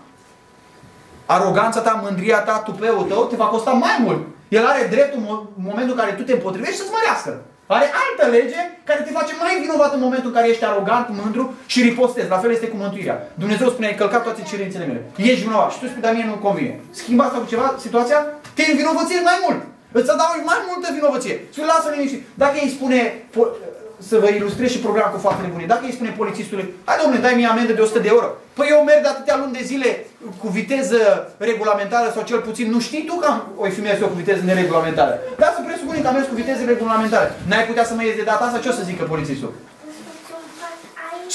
Aroganța ta, mândria ta, tupeul tău te va costa mai mult. El are dreptul în momentul în care tu te împotrivești să-ți mărească. Are altă lege care te face mai vinovat în momentul în care ești arogant, mândru și ripostezi. La fel este cu mântuirea. Dumnezeu spune, ai călcat toate cerințele mele. Ești vinovat. Și tu spui, dar mie nu convine. Schimba asta cu ceva, situația, te învinovăție mai mult. Îți adaug mai multă vinovăție. Spune, lasă-l liniștit. Dacă îi spune, să vă ilustrez și problema cu faptele bune. Dacă îi spune polițistului, hai domnule, dai mie amendă de 100 de euro. Păi eu merg de atâtea luni de zile cu viteză regulamentară sau cel puțin nu știi tu că am, o fi mers eu cu viteză neregulamentară. Dar să presupunem că am mers cu viteză regulamentară. N-ai putea să mă iei de data asta, ce o să zică polițistul?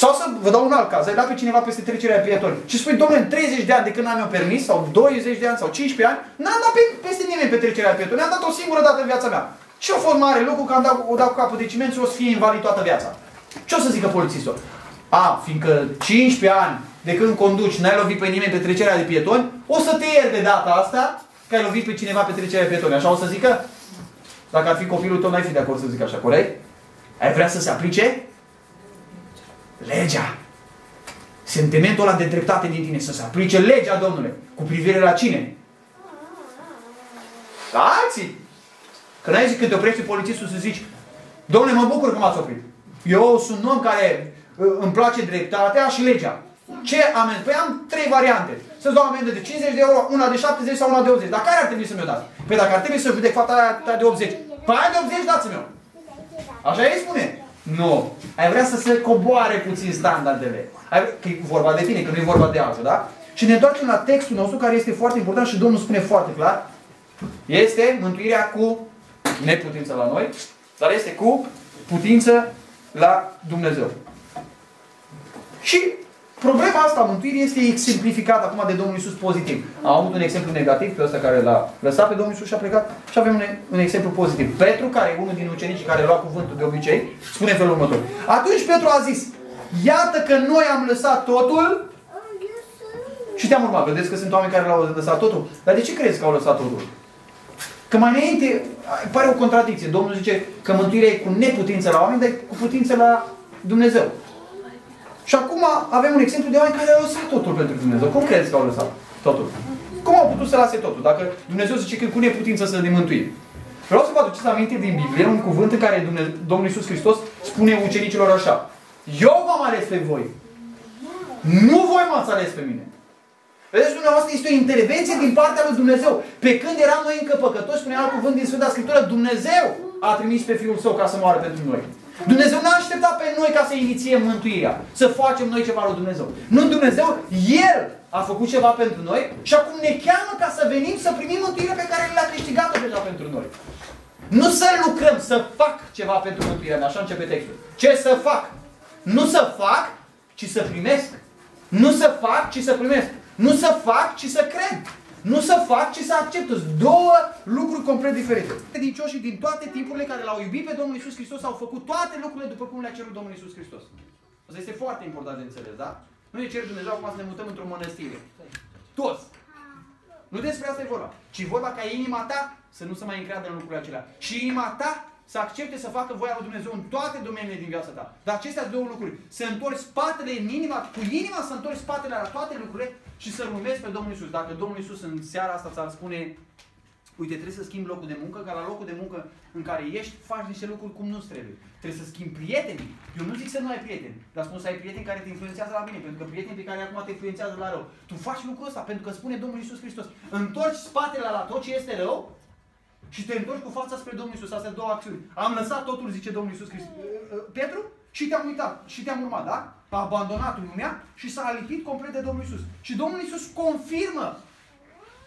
Sau să vă dau un alt caz, ai dat pe cineva peste trecerea pietoni și spui, domnule, în 30 de ani de când am eu permis, sau 20 de ani, sau 15 ani, n-am dat pe, peste nimeni pe trecerea pietoni, am dat o singură dată în viața mea. Și a fost mare lucru că am dat, o dat cu capul de ciment și o să fie invalid toată viața. Ce o să zică polițistul? A, fiindcă 15 ani de când conduci, n-ai lovit pe nimeni pe trecerea de pietoni, o să te ieri de data asta că ai lovit pe cineva pe trecerea de pietoni. Așa o să zică? Dacă ar fi copilul tău, n-ai fi de acord să zic așa, corect? Ai vrea să se aplice? Legea. Sentimentul ăla de dreptate din tine, să se aplice legea, Domnule. Cu privire la cine? La alții. Că n-ai zis când te oprește polițistul să zici, domnule, mă bucur că m-ați oprit. Eu sunt un om care uh, îmi place dreptatea și legea. Ce amendă? Păi am trei variante. Să-ți dau amendă de 50 de euro, una de 70 sau una de 80. Dar care ar trebui să mi-o dați? Păi dacă ar trebui să judec fata aia de 80, păi aia de 80 dați-mi-o. Așa ei spune. Nu. Ai vrea să se coboare puțin standardele. Ai, că e vorba de tine, că nu e vorba de altul, da? Și ne întoarcem la textul nostru care este foarte important și Domnul spune foarte clar. Este mântuirea cu neputință la noi, dar este cu putință la Dumnezeu. Și problema asta a mântuirii este exemplificată acum de Domnul Isus pozitiv. Am avut un exemplu negativ pe ăsta care l-a lăsat pe Domnul Isus și a plecat și avem un, un exemplu pozitiv. Petru, care e unul din ucenicii care lua cuvântul de obicei, spune felul următor. Atunci Petru a zis, iată că noi am lăsat totul și te-am urmat. Vedeți că sunt oameni care l-au lăsat totul? Dar de ce crezi că au lăsat totul? Că mai înainte pare o contradicție. Domnul zice că mântuirea e cu neputință la oameni, dar cu putință la Dumnezeu. Și acum avem un exemplu de oameni care au lăsat totul pentru Dumnezeu. Cum credeți că au lăsat totul? Cum au putut să lase totul? Dacă Dumnezeu zice că cu neputință să ne mântuim. Vreau să vă aduceți aminte din Biblie un cuvânt în care Dumnezeu, Domnul Iisus Hristos spune ucenicilor așa. Eu v-am ales pe voi. Nu voi m-ați ales pe mine. Vedeți, dumneavoastră, este o intervenție din partea lui Dumnezeu. Pe când eram noi încă păcătoși, spune alt cuvânt din Sfânta Scriptură, Dumnezeu a trimis pe Fiul Său ca să moară pentru noi. Dumnezeu n-a așteptat pe noi ca să inițiem mântuirea, să facem noi ceva lui Dumnezeu. Nu Dumnezeu, El a făcut ceva pentru noi și acum ne cheamă ca să venim să primim mântuirea pe care Le-a câștigat-o deja pentru noi. Nu să lucrăm, să fac ceva pentru mântuirea mea, așa începe textul. Ce să fac? Nu să fac, ci să primesc. Nu să fac, ci să primesc. Nu să fac, ci să cred. Nu să fac, ci să accept. Două lucruri complet diferite. Credincioșii din toate timpurile care l-au iubit pe Domnul Isus Hristos au făcut toate lucrurile după cum le-a cerut Domnul Isus Hristos. Asta este foarte important de înțeles, da? Nu ne cere Dumnezeu acum să ne mutăm într-o mănăstire. Toți. Nu despre asta e vorba. Ci vorba ca inima ta să nu se mai încreadă în lucrurile acelea. Și inima ta să accepte să facă voia lui Dumnezeu în toate domeniile din viața ta. Dar acestea două lucruri, să întorci spatele în inima, cu inima să întorci spatele la toate lucrurile și să-L urmezi pe Domnul Isus. Dacă Domnul Isus în seara asta ți-ar spune, uite, trebuie să schimbi locul de muncă, ca la locul de muncă în care ești, faci niște lucruri cum nu trebuie. Trebuie să schimbi prietenii. Eu nu zic să nu ai prieteni, dar spun să ai prieteni care te influențează la bine, pentru că prietenii pe care acum te influențează la rău. Tu faci lucrul ăsta pentru că spune Domnul Isus Hristos. Întorci spatele la tot ce este rău și te întorci cu fața spre Domnul Isus. Astea două acțiuni. Am lăsat totul, zice Domnul Isus Hristos. Petru, și te-am uitat și te-am urmat, da? A abandonat lumea și s-a alipit complet de Domnul Isus. Și Domnul Isus confirmă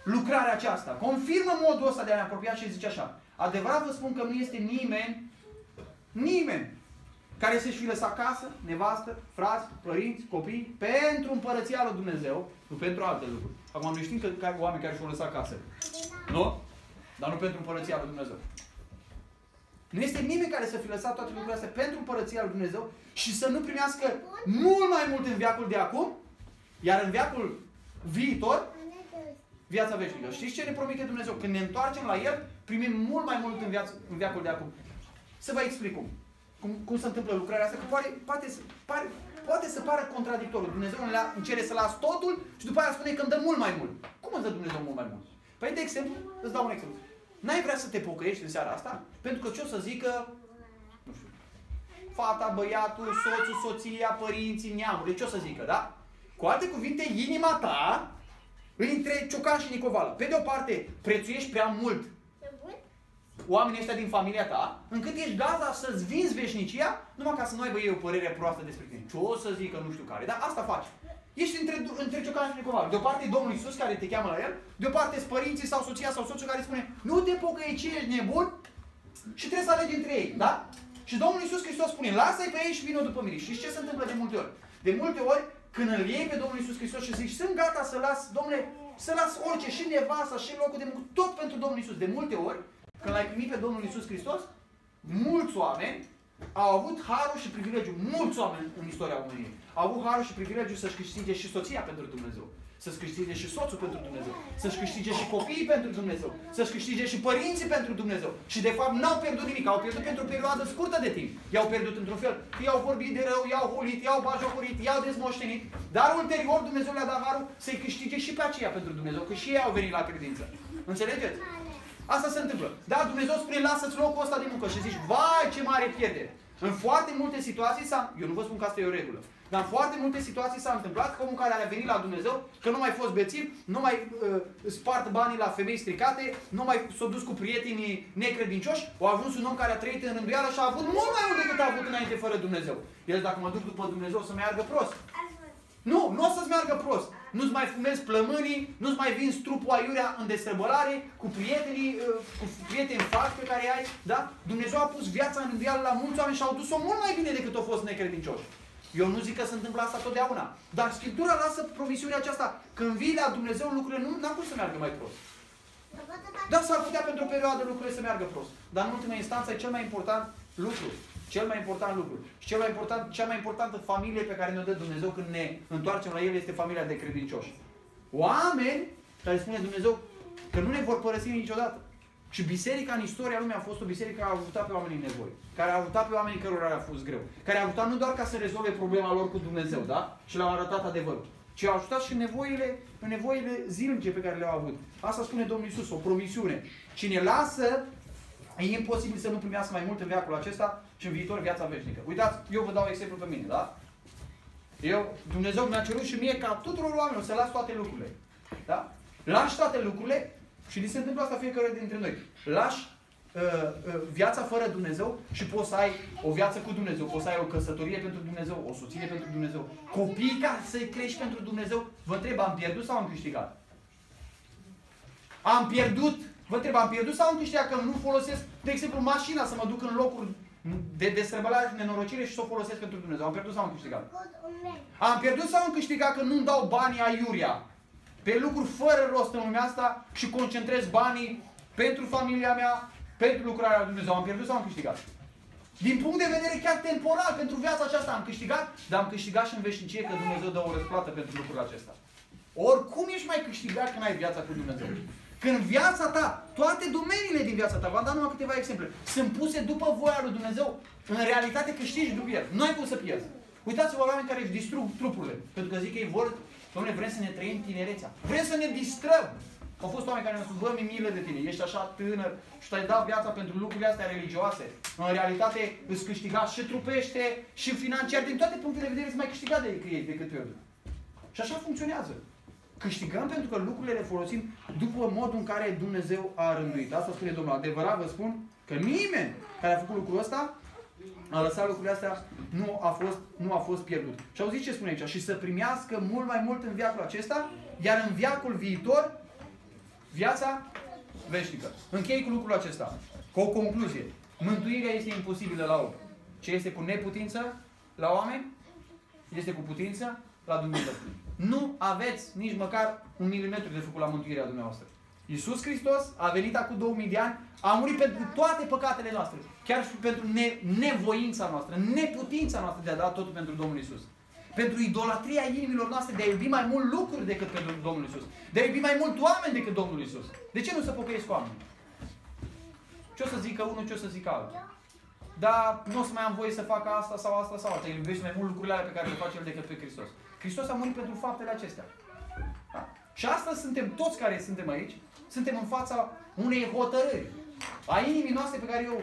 lucrarea aceasta, confirmă modul ăsta de a ne apropia și zice așa. Adevărat vă spun că nu este nimeni, nimeni, care să-și fi lăsat casă, nevastă, frați, părinți, copii, pentru împărăția lui Dumnezeu, nu pentru alte lucruri. Acum noi știm că oameni care și-au lăsat casă. Nu? Dar nu pentru împărăția lui Dumnezeu. Nu este nimeni care să fi lăsat toate lucrurile astea pentru împărăția lui Dumnezeu și să nu primească mult mai mult în viacul de acum, iar în viacul viitor, viața veșnică. Știți ce ne promite Dumnezeu? Când ne întoarcem la El, primim mult mai mult în, viață, în viacul de acum. Să vă explic cum. Cum, cum se întâmplă lucrarea asta? Că poate, poate, pare, poate să pară contradictoriu. Dumnezeu îmi cere să las totul și după aia spune că îmi dă mult mai mult. Cum îmi dă Dumnezeu mult mai mult? Păi, de exemplu, îți dau un exemplu. N-ai vrea să te pocăiești în seara asta? Pentru că ce o să zică, nu știu, fata, băiatul, soțul, soția, părinții, neamul. Deci ce o să zică, da? Cu alte cuvinte, inima ta între Ciocan și Nicovală. Pe de o parte, prețuiești prea mult oamenii ăștia din familia ta, încât ești gata să-ți vinzi veșnicia, numai ca să nu aibă ei o părere proastă despre tine. Ce o să zică, nu știu care, dar asta faci. Ești între, între Ciocan și Nicovală. De o parte e Domnul Isus care te cheamă la el, de o parte sunt părinții sau soția sau soțul care spune nu te pocăi, ce ești nebun și trebuie să alegi între ei, da? Și Domnul Isus Hristos spune, lasă-i pe ei și vină după mine. Și ce se întâmplă de multe ori? De multe ori, când îl iei pe Domnul Isus Hristos și zici, sunt gata să las, domnule, să las orice, și nevasta, și locul de muncă, tot pentru Domnul Isus. De multe ori, când l-ai primit pe Domnul Isus Hristos, mulți oameni au avut harul și privilegiul, mulți oameni în istoria omenirii, au avut harul și privilegiul să-și câștige și soția pentru Dumnezeu, să-și câștige și soțul pentru Dumnezeu, să-și câștige și copiii pentru Dumnezeu, să-și câștige și părinții pentru Dumnezeu. Și de fapt n-au pierdut nimic, au pierdut pentru o perioadă scurtă de timp. I-au pierdut într-un fel. I-au vorbit de rău, i-au hulit, i-au bajocorit, i-au dezmoștenit, dar ulterior Dumnezeu le-a dat harul să-i câștige și pe aceea pentru Dumnezeu, că și ei au venit la credință. Înțelegeți? Asta se întâmplă. Da, Dumnezeu spune, lasă-ți locul ăsta de muncă și zici, vai ce mare pierdere. În foarte multe situații s-a, eu nu vă spun că asta e o regulă, dar în foarte multe situații s-a întâmplat că omul care a venit la Dumnezeu, că nu mai fost bețiv, nu mai uh, spart banii la femei stricate, nu mai s-a dus cu prietenii necredincioși, au ajuns un om care a trăit în rânduială și a avut mult mai mult decât a avut înainte fără Dumnezeu. El dacă mă duc după Dumnezeu să meargă prost. Nu, nu o să-ți meargă prost. Nu-ți mai fumezi plămânii, nu-ți mai vinzi trupul aiurea în destrăbălare, cu prietenii, uh, cu prieteni faci pe care ai, da? Dumnezeu a pus viața în viață la mulți oameni și au dus-o mult mai bine decât au fost necredincioși. Eu nu zic că se întâmplă asta totdeauna. Dar Scriptura lasă promisiunea aceasta. Când vii la Dumnezeu, lucrurile nu n-am cum să meargă mai prost. Da, s-ar putea pentru o perioadă lucrurile să meargă prost. Dar în ultima instanță e cel mai important lucru cel mai important lucru. Și cel mai important, cea mai importantă familie pe care ne-o dă Dumnezeu când ne întoarcem la El este familia de credincioși. Oameni care spune Dumnezeu că nu ne vor părăsi niciodată. Și biserica în istoria lumii a fost o biserică care a ajutat pe oamenii în nevoie. Care a ajutat pe oamenii cărora a fost greu. Care a ajutat nu doar ca să rezolve problema lor cu Dumnezeu, da? Și le-au arătat adevărul. Ci a ajutat și în nevoile, în nevoile zilnice pe care le-au avut. Asta spune Domnul Isus, o promisiune. Cine lasă E imposibil să nu primească mai mult în viacul acesta și în viitor viața veșnică. Uitați, eu vă dau exemplu pe mine, da? Eu, Dumnezeu mi-a cerut și mie ca tuturor oamenilor să las toate lucrurile. Da? Lași toate lucrurile și li se întâmplă asta fiecare dintre noi. Lași uh, uh, viața fără Dumnezeu și poți să ai o viață cu Dumnezeu, poți să ai o căsătorie pentru Dumnezeu, o soție pentru Dumnezeu, copii ca să-i crești pentru Dumnezeu. Vă întreb, am pierdut sau am câștigat? Am pierdut Vă întreb, am pierdut sau am câștigat că nu folosesc, de exemplu, mașina să mă duc în locuri de destrăbălare și nenorocire și să o folosesc pentru Dumnezeu. Am pierdut sau am câștigat? Am pierdut sau am câștigat că nu-mi dau banii aiuria pe lucruri fără rost în lumea asta și concentrez banii pentru familia mea, pentru lucrarea lui Dumnezeu. Am pierdut sau am câștigat? Din punct de vedere chiar temporal, pentru viața aceasta am câștigat, dar am câștigat și în veșnicie că Dumnezeu dă o răsplată pentru lucrul acesta. Oricum ești mai câștigat când ai viața cu Dumnezeu. Când viața ta, toate domeniile din viața ta, v-am dat numai câteva exemple, sunt puse după voia lui Dumnezeu, în realitate câștigi după el. Nu ai cum să pierzi. Uitați-vă oameni care își distrug trupurile. Pentru că zic că ei vor, domnule, vrem să ne trăim tinerețea. Vrem să ne distrăm. Au fost oameni care ne-au spus, bă, mi milă de tine, ești așa tânăr și tu ai dat viața pentru lucrurile astea religioase. În realitate îți câștiga și trupește și financiar, din toate punctele de vedere îți mai câștiga decât ei, decât pierdut. Și așa funcționează. Câștigăm pentru că lucrurile le folosim după modul în care Dumnezeu a rânduit. Asta spune Domnul. Adevărat vă spun că nimeni care a făcut lucrul ăsta a lăsat lucrurile astea, nu a fost, nu a fost pierdut. Și auziți ce spune aici? Și să primească mult mai mult în viacul acesta, iar în viacul viitor, viața veșnică. Închei cu lucrul acesta. Cu o concluzie. Mântuirea este imposibilă la om. Ce este cu neputință la oameni, este cu putință la Dumnezeu. Nu aveți nici măcar un milimetru de făcut la mântuirea dumneavoastră. Iisus Hristos a venit acum 2000 de ani, a murit pentru toate păcatele noastre. Chiar și pentru ne- nevoința noastră, neputința noastră de a da totul pentru Domnul Iisus. Pentru idolatria inimilor noastre de a iubi mai mult lucruri decât pentru Domnul Iisus. De a iubi mai mult oameni decât Domnul Iisus. De ce nu să pocăiesc oameni? Ce o să zică unul, ce o să zică altul? Dar nu o să mai am voie să fac asta sau asta sau asta. El iubește mai mult lucrurile alea pe care le face El decât pe Hristos. Hristos a murit pentru faptele acestea. Da? Și astăzi suntem toți care suntem aici, suntem în fața unei hotărâri a inimii noastre pe care eu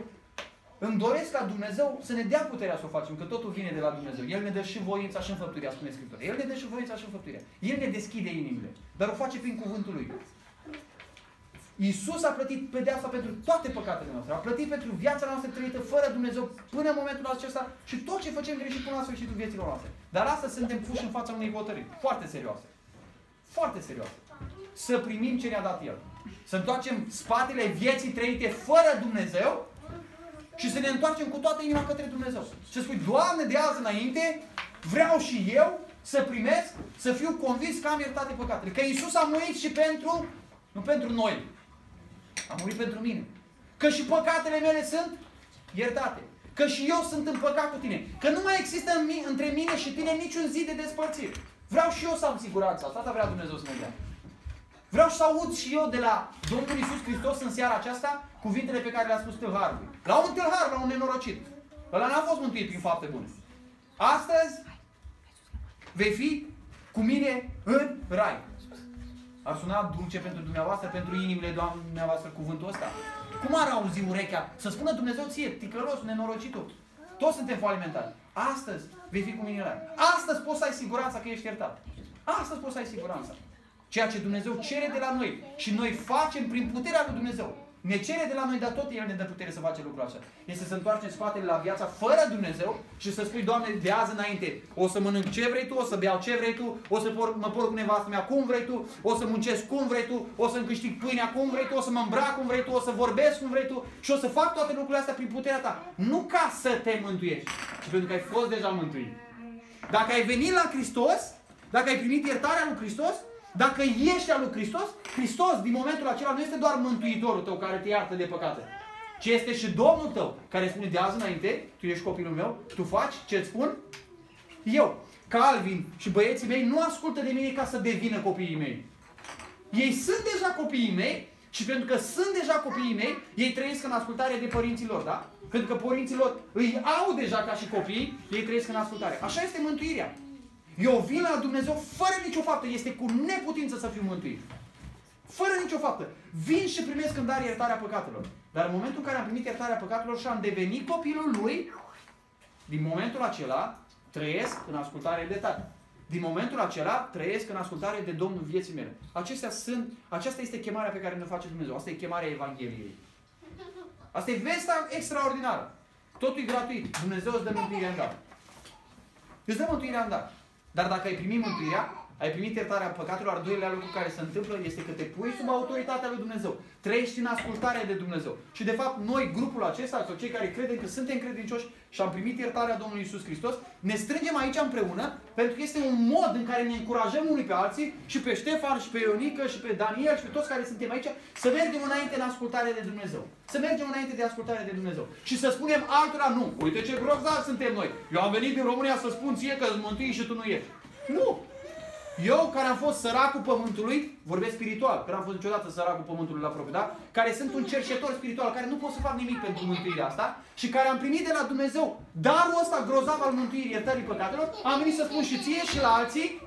îmi doresc ca Dumnezeu să ne dea puterea să o facem, că totul vine de la Dumnezeu. El ne dă și voința și înfăptuirea, spune Scriptura. El ne dă și voința și înfăptuirea. El ne deschide inimile, dar o face prin cuvântul Lui. Iisus a plătit pedeapsa pentru toate păcatele noastre. A plătit pentru viața noastră trăită fără Dumnezeu până în momentul acesta și tot ce facem greșit până la sfârșitul vieților noastre. Dar astăzi suntem puși în fața unei hotărâri foarte serioase. Foarte serioase. Să primim ce ne-a dat El. Să întoarcem spatele vieții trăite fără Dumnezeu și să ne întoarcem cu toată inima către Dumnezeu. Și să spui, Doamne, de azi înainte, vreau și eu să primesc, să fiu convins că am iertate păcatele. Că Iisus a murit și pentru, nu pentru noi, a murit pentru mine. Că și păcatele mele sunt iertate. Că și eu sunt în păcat cu tine. Că nu mai există în mi- între mine și tine niciun zi de despărțire. Vreau și eu să am siguranța asta. Asta vrea Dumnezeu să ne dea. Vreau să aud și eu de la Domnul Isus Hristos în seara aceasta cuvintele pe care le-a spus tâlharului. La un tâlhar, la un nenorocit. Ăla n-a fost mântuit prin fapte bune. Astăzi vei fi cu mine în rai. Ar suna dulce pentru dumneavoastră, pentru inimile dumneavoastră cuvântul ăsta. Cum ar auzi urechea să spună Dumnezeu ție, ticălos, nenorocitul? Toți suntem falimentari. Astăzi vei fi cu mine în rai. Astăzi poți să ai siguranța că ești iertat. Astăzi poți să ai siguranța. Ceea ce Dumnezeu cere de la noi și noi facem prin puterea lui Dumnezeu. Ne cere de la noi, dar tot El ne dă putere să facem lucrul așa. Este să întoarcem spatele la viața fără Dumnezeu și să spui, Doamne, de azi înainte, o să mănânc ce vrei Tu, o să beau ce vrei Tu, o să por, mă porc cu nevastă mea cum vrei Tu, o să muncesc cum vrei Tu, o să-mi câștig pâinea cum vrei Tu, o să mă îmbrac cum vrei Tu, o să vorbesc cum vrei Tu și o să fac toate lucrurile astea prin puterea Ta. Nu ca să te mântuiești, ci pentru că ai fost deja mântuit. Dacă ai venit la Hristos, dacă ai primit iertarea lui Hristos, dacă ești al lui Hristos, Hristos din momentul acela nu este doar Mântuitorul tău care te iartă de păcate, ci este și Domnul tău care spune de azi înainte, tu ești copilul meu, tu faci ce îți spun eu. Calvin și băieții mei nu ascultă de mine ca să devină copiii mei. Ei sunt deja copiii mei și pentru că sunt deja copiii mei, ei trăiesc în ascultare de părinților, da? Pentru că părinților îi au deja ca și copii, ei trăiesc în ascultare. Așa este mântuirea. Eu vin la Dumnezeu fără nicio faptă. Este cu neputință să fiu mântuit. Fără nicio faptă. Vin și primesc în dar iertarea păcatelor. Dar în momentul în care am primit iertarea păcatelor și am devenit copilul lui, din momentul acela trăiesc în ascultare de tată. Din momentul acela trăiesc în ascultare de Domnul vieții mele. Acestea sunt, aceasta este chemarea pe care ne face Dumnezeu. Asta e chemarea Evangheliei. Asta e vesta extraordinară. Totul e gratuit. Dumnezeu îți dă mântuirea în dar. Îți dă mântuirea în dar. Dar dacă ai primit mântuirea, ai primit iertarea păcatelor, al doilea lucru care se întâmplă este că te pui sub autoritatea lui Dumnezeu. Trăiești în ascultare de Dumnezeu. Și de fapt, noi, grupul acesta, sau cei care credem că suntem credincioși și am primit iertarea Domnului Isus Hristos, ne strângem aici împreună, pentru că este un mod în care ne încurajăm unii pe alții, și pe Ștefan, și pe Ionică, și pe Daniel, și pe toți care suntem aici, să mergem înainte în ascultare de Dumnezeu. Să mergem înainte de ascultare de Dumnezeu. Și să spunem altora, nu, uite ce grozavi suntem noi. Eu am venit din România să spun ție că îți mântui și tu nu ești. Nu! Eu, care am fost săracul pământului, vorbesc spiritual, că n-am fost niciodată săracul pământului la propriu, da? Care sunt un cercetor spiritual, care nu pot să fac nimic pentru mântuirea asta și care am primit de la Dumnezeu darul ăsta grozav al mântuirii, iertării păcatelor, am venit să spun și ție și la alții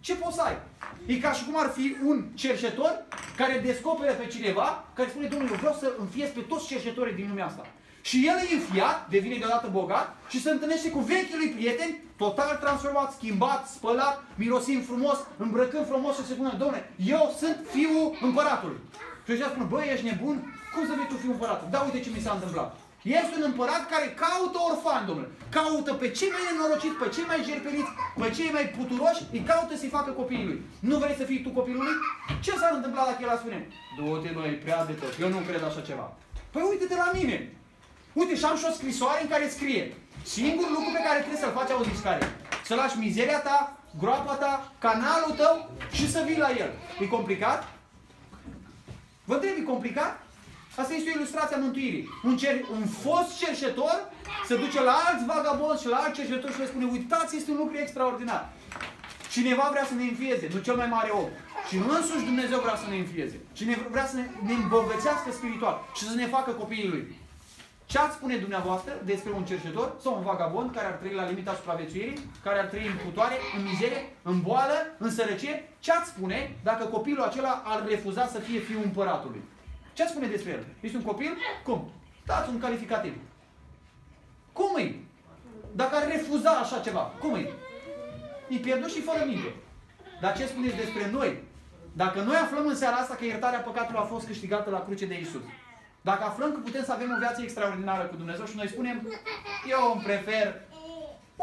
ce poți să ai. E ca și cum ar fi un cercetor care descoperă pe cineva, care spune, Domnule, vreau să înfiez pe toți cercetorii din lumea asta. Și el e înfiat, devine deodată bogat și se întâlnește cu vechiul lui prieteni, total transformat, schimbat, spălat, mirosind frumos, îmbrăcând frumos și se spune, domne, eu sunt fiul împăratului. Și ăștia spun, băi, ești nebun? Cum să vei tu fiul împăratului? Da, uite ce mi s-a întâmplat. Este un împărat care caută orfani, domnule. Caută pe cei mai nenorociți, pe cei mai jerpeliți, pe cei mai puturoși, îi caută să-i facă copiii lui. Nu vrei să fii tu copilul lui? Ce s-ar întâmpla dacă el a spune? Du-te, măi, prea de tot. Eu nu cred așa ceva. Păi uite-te la mine. Uite, și am și o scrisoare în care scrie Singurul lucru pe care trebuie să-l faci, auziți care? Să lași mizeria ta, groapa ta, canalul tău și să vii la el. E complicat? Vă trebuie complicat? Asta este o ilustrație a mântuirii. Un, cer, un fost cerșetor se duce la alți vagabonzi și la alți cerșetori și le spune, uitați, este un lucru extraordinar. Cineva vrea să ne înfieze, nu cel mai mare om. Și nu însuși Dumnezeu vrea să ne înfieze. Cine vrea să ne, ne îmbogățească spiritual și să ne facă copiii Lui. Ce ați spune dumneavoastră despre un cerșetor sau un vagabond care ar trăi la limita supraviețuirii, care ar trăi în putoare, în mizerie, în boală, în sărăcie? Ce ați spune dacă copilul acela ar refuza să fie fiul împăratului? Ce ați spune despre el? Este un copil? Cum? Dați un calificativ. Cum e? Dacă ar refuza așa ceva, cum e? E pierdut și fără minte. Dar ce spuneți despre noi? Dacă noi aflăm în seara asta că iertarea păcatului a fost câștigată la cruce de Isus, dacă aflăm că putem să avem o viață extraordinară cu Dumnezeu și noi spunem, eu îmi prefer,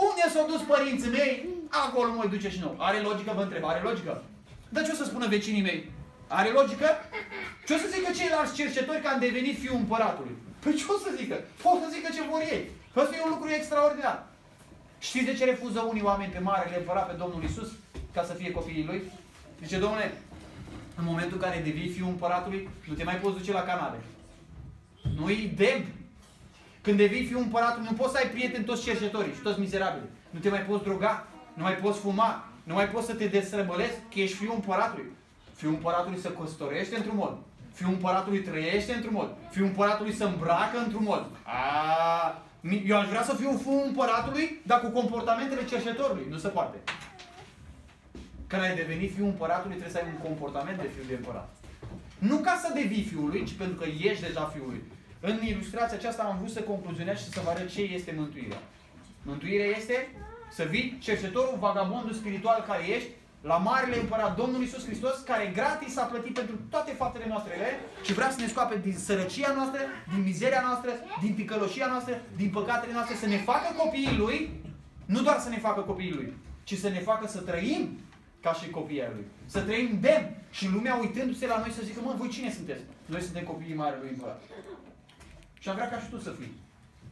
unde s-au dus părinții mei, acolo mă duce și nou. Are logică, vă întreb, are logică? Dar ce o să spună vecinii mei? Are logică? Ce o să zică ceilalți cercetori că am devenit fiul împăratului? Păi ce o să zică? Pot să zică ce vor ei. Asta e un lucru extraordinar. Știți de ce refuză unii oameni pe Marele Împărat, pe Domnul Isus, ca să fie copiii Lui? Zice, Domnule, în momentul în care devii fiul împăratului, nu te mai poți duce la Canade. Nu-i demn. Când devii fiul împăratului, nu poți să ai prieteni toți cercetorii și toți mizerabili. Nu te mai poți droga, nu mai poți fuma, nu mai poți să te destrăbălezi că ești fiul împăratului. Fiul împăratului se căsătorește într-un mod. Fiul împăratului trăiește într-un mod. Fiul împăratului se îmbracă într-un mod. A, eu aș vrea să fiu fiul împăratului, dar cu comportamentele cerșetorului. Nu se poate. Când ai devenit fiul împăratului, trebuie să ai un comportament de fiul de împărat. Nu ca să devii fiul lui, ci pentru că ești deja fiul lui. În ilustrația aceasta am vrut să concluzionez și să vă arăt ce este mântuirea. Mântuirea este să vii cercetorul, vagabondul spiritual care ești, la Marele Împărat Domnul Isus Hristos, care gratis a plătit pentru toate faptele noastre rele și vrea să ne scoape din sărăcia noastră, din mizeria noastră, din ticăloșia noastră, din păcatele noastre, să ne facă copiii Lui, nu doar să ne facă copiii Lui, ci să ne facă să trăim ca și copiii Lui. Să trăim demn și lumea uitându-se la noi să zică, mă, voi cine sunteți? Noi suntem copiii Marelui Împărat. Și am vrea ca și tu să fii.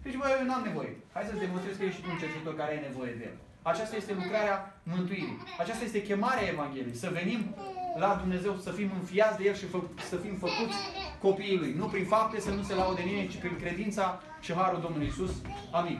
Deci, bă, eu n-am nevoie. Hai să-ți demonstrez că ești tu un cercetător care ai nevoie de el. Aceasta este lucrarea mântuirii. Aceasta este chemarea Evangheliei. Să venim la Dumnezeu, să fim înfiați de El și să fim făcuți copiii Lui. Nu prin fapte să nu se laude nimeni, ci prin credința și harul Domnului Isus. Amin.